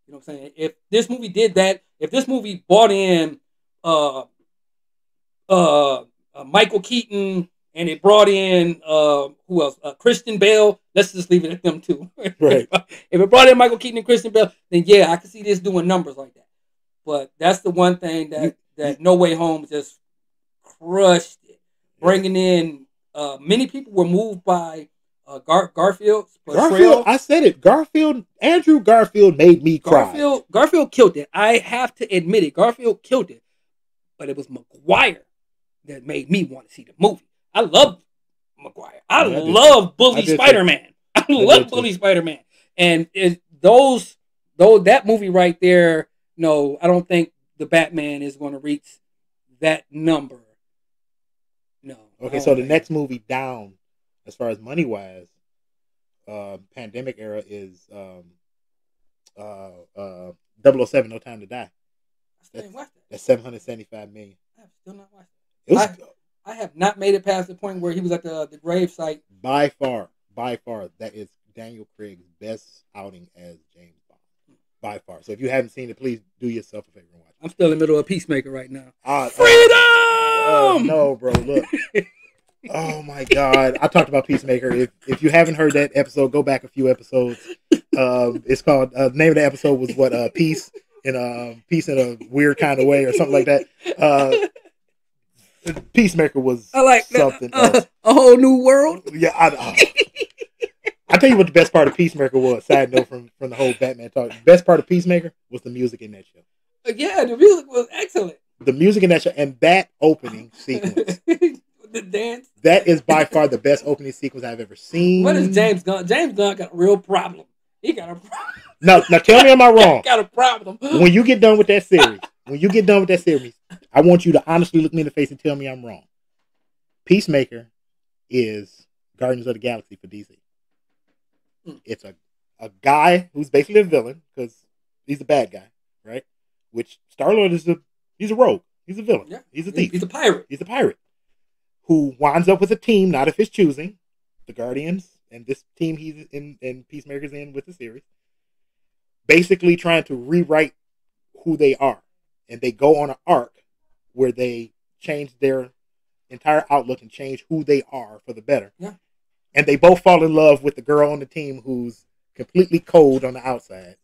You know what I'm saying? If this movie did that, if this movie brought in uh uh, uh Michael Keaton and it brought in uh who else? Uh, Christian Bale. Let's just leave it at them two. Right. if it brought in Michael Keaton and Christian Bale, then yeah, I can see this doing numbers like that. But that's the one thing that You- that No Way Home just crushed it, bringing in. Uh, many people were moved by uh, Gar- portrayal. Garfield, I said it. Garfield, Andrew Garfield made me cry. Garfield, Garfield killed it. I have to admit it. Garfield killed it, but it was Maguire that made me want to see the movie. I love Maguire. I Yeah, I love I Bully. Spider Man. I did love. Bully Spider Man. And it, those, though that movie right there, no, I don't think the Batman is going to reach that number. No. Okay, so the next movie down, as far as money wise, uh, pandemic era is um, uh, uh, 007, No Time to Die. I still ain't watched that. That's 775 million. I have still not watched It was I- I have not made it past the point where he was at the the grave site. by far, by far, that is Daniel Craig's best outing as James Bond. By far. So if you haven't seen it, please do yourself a favor and watch it. I'm still in the middle of Peacemaker right now. Uh, Freedom! Oh no, bro! Look. oh my god! I talked about Peacemaker. If if you haven't heard that episode, go back a few episodes. Um, it's called. Uh, the name of the episode was what? Uh, peace in a peace in a weird kind of way, or something like that. Uh, Peacemaker was I like that. something Uh, else. a whole new world. Yeah, I. Uh, I tell you what the best part of Peacemaker was. Side note from from the whole Batman talk. The best part of Peacemaker was the music in that show. Yeah, the music was excellent. The music in that show and that opening sequence. the dance. That is by far the best opening sequence I've ever seen. What is James Gunn? James Gunn got a real problem. He got a problem. Now, now tell me, am I wrong? got a problem. When you get done with that series, when you get done with that series, I want you to honestly look me in the face and tell me I'm wrong. Peacemaker is Guardians of the Galaxy for DC. Hmm. It's a a guy who's basically a villain because he's a bad guy, right? Which Star Lord is a he's a rogue. He's a villain. Yeah. He's a thief. He's a pirate. He's a pirate who winds up with a team not of his choosing, the Guardians, and this team he's in and Peacemaker's in with the series. Basically, trying to rewrite who they are, and they go on an arc where they change their entire outlook and change who they are for the better. Yeah. And they both fall in love with the girl on the team who's completely cold on the outside,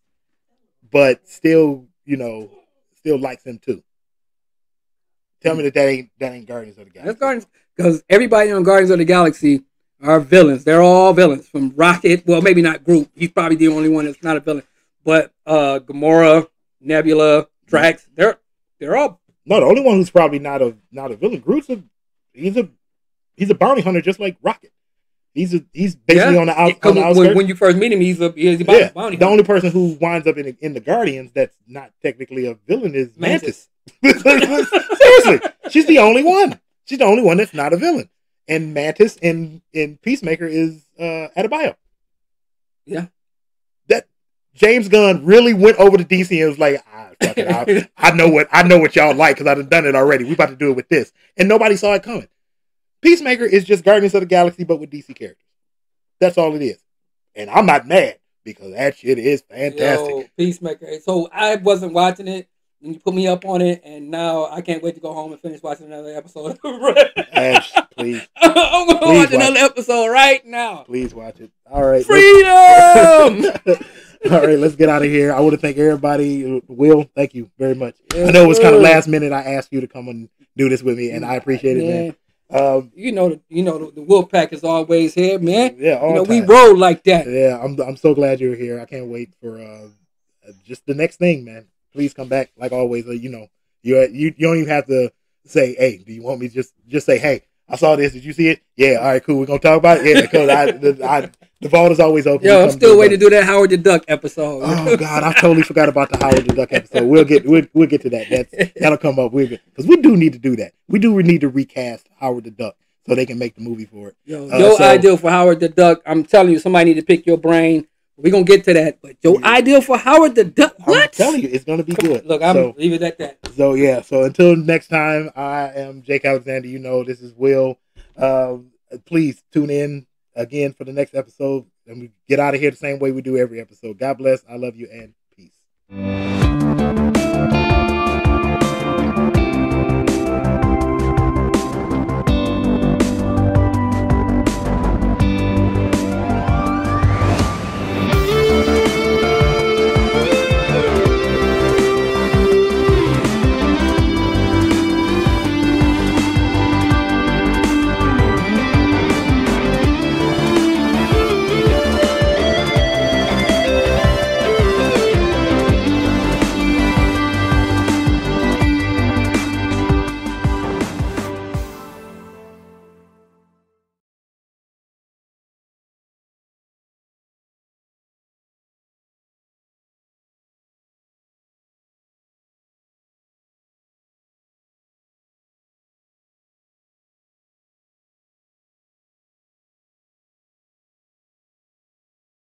but still, you know, still likes him too. Tell me that that ain't that ain't Guardians of the Galaxy. That's Guardians because everybody on Guardians of the Galaxy are villains. They're all villains from Rocket. Well, maybe not Groot. He's probably the only one that's not a villain. But uh, Gamora, Nebula, Drax, they're they're all No, the only one who's probably not a not a villain. Groot's a he's a he's a bounty hunter just like Rocket. He's a he's basically Yeah. on the out on the when, outskirts. when you first meet him, he's a he's a bounty, yeah, bounty the only person who winds up in the, in the Guardians that's not technically a villain is Mantis. Seriously, she's the only one. She's the only one that's not a villain. And Mantis in in Peacemaker is uh Adebayo. Yeah. James Gunn really went over to DC and was like, ah, fuck it, I, I know what I know what y'all like because I've done it already. We about to do it with this, and nobody saw it coming. Peacemaker is just Guardians of the Galaxy, but with DC characters. That's all it is, and I'm not mad because that shit is fantastic. Yo, Peacemaker. So I wasn't watching it, and you put me up on it, and now I can't wait to go home and finish watching another episode. Ash, please, I'm gonna Please watch another episode right now. please watch it. All right, Freedom. all right, let's get out of here. I want to thank everybody. Will, thank you very much. I know it was kind of last minute. I asked you to come and do this with me, and I appreciate it, man. Um, You know, the, you know, the, the wolf pack is always here, man. yeah, all You know, we roll like that. Yeah, I'm I'm so glad you're here. I can't wait for uh just the next thing, man. Please come back. Like always, uh, you know, you you you don't even have to say, "Hey, do you want me?" Just just say, "Hey, I saw this. Did you see it?" Yeah. All right, cool. We're gonna talk about it. Yeah, because I I the vault is always open. Yo, I'm still waiting to do that Howard the Duck episode. Oh God, I totally forgot about the Howard the Duck episode. We'll get we'll, we'll get to that. That's that'll come up. We'll because we do need to do that. We do need to recast Howard the Duck so they can make the movie for it. Yo, Uh, your so- ideal for Howard the Duck. I'm telling you, somebody need to pick your brain. We're gonna get to that. But your Yeah. ideal for Howard the Duck. I'm telling you, it's gonna be good. Look, I'm So- leave it at that. So yeah, so until next time, I am Jake Alexander. You know, this is Will. Um, please tune in again for the next episode, and we get out of here the same way we do every episode. God bless. I love you, and peace.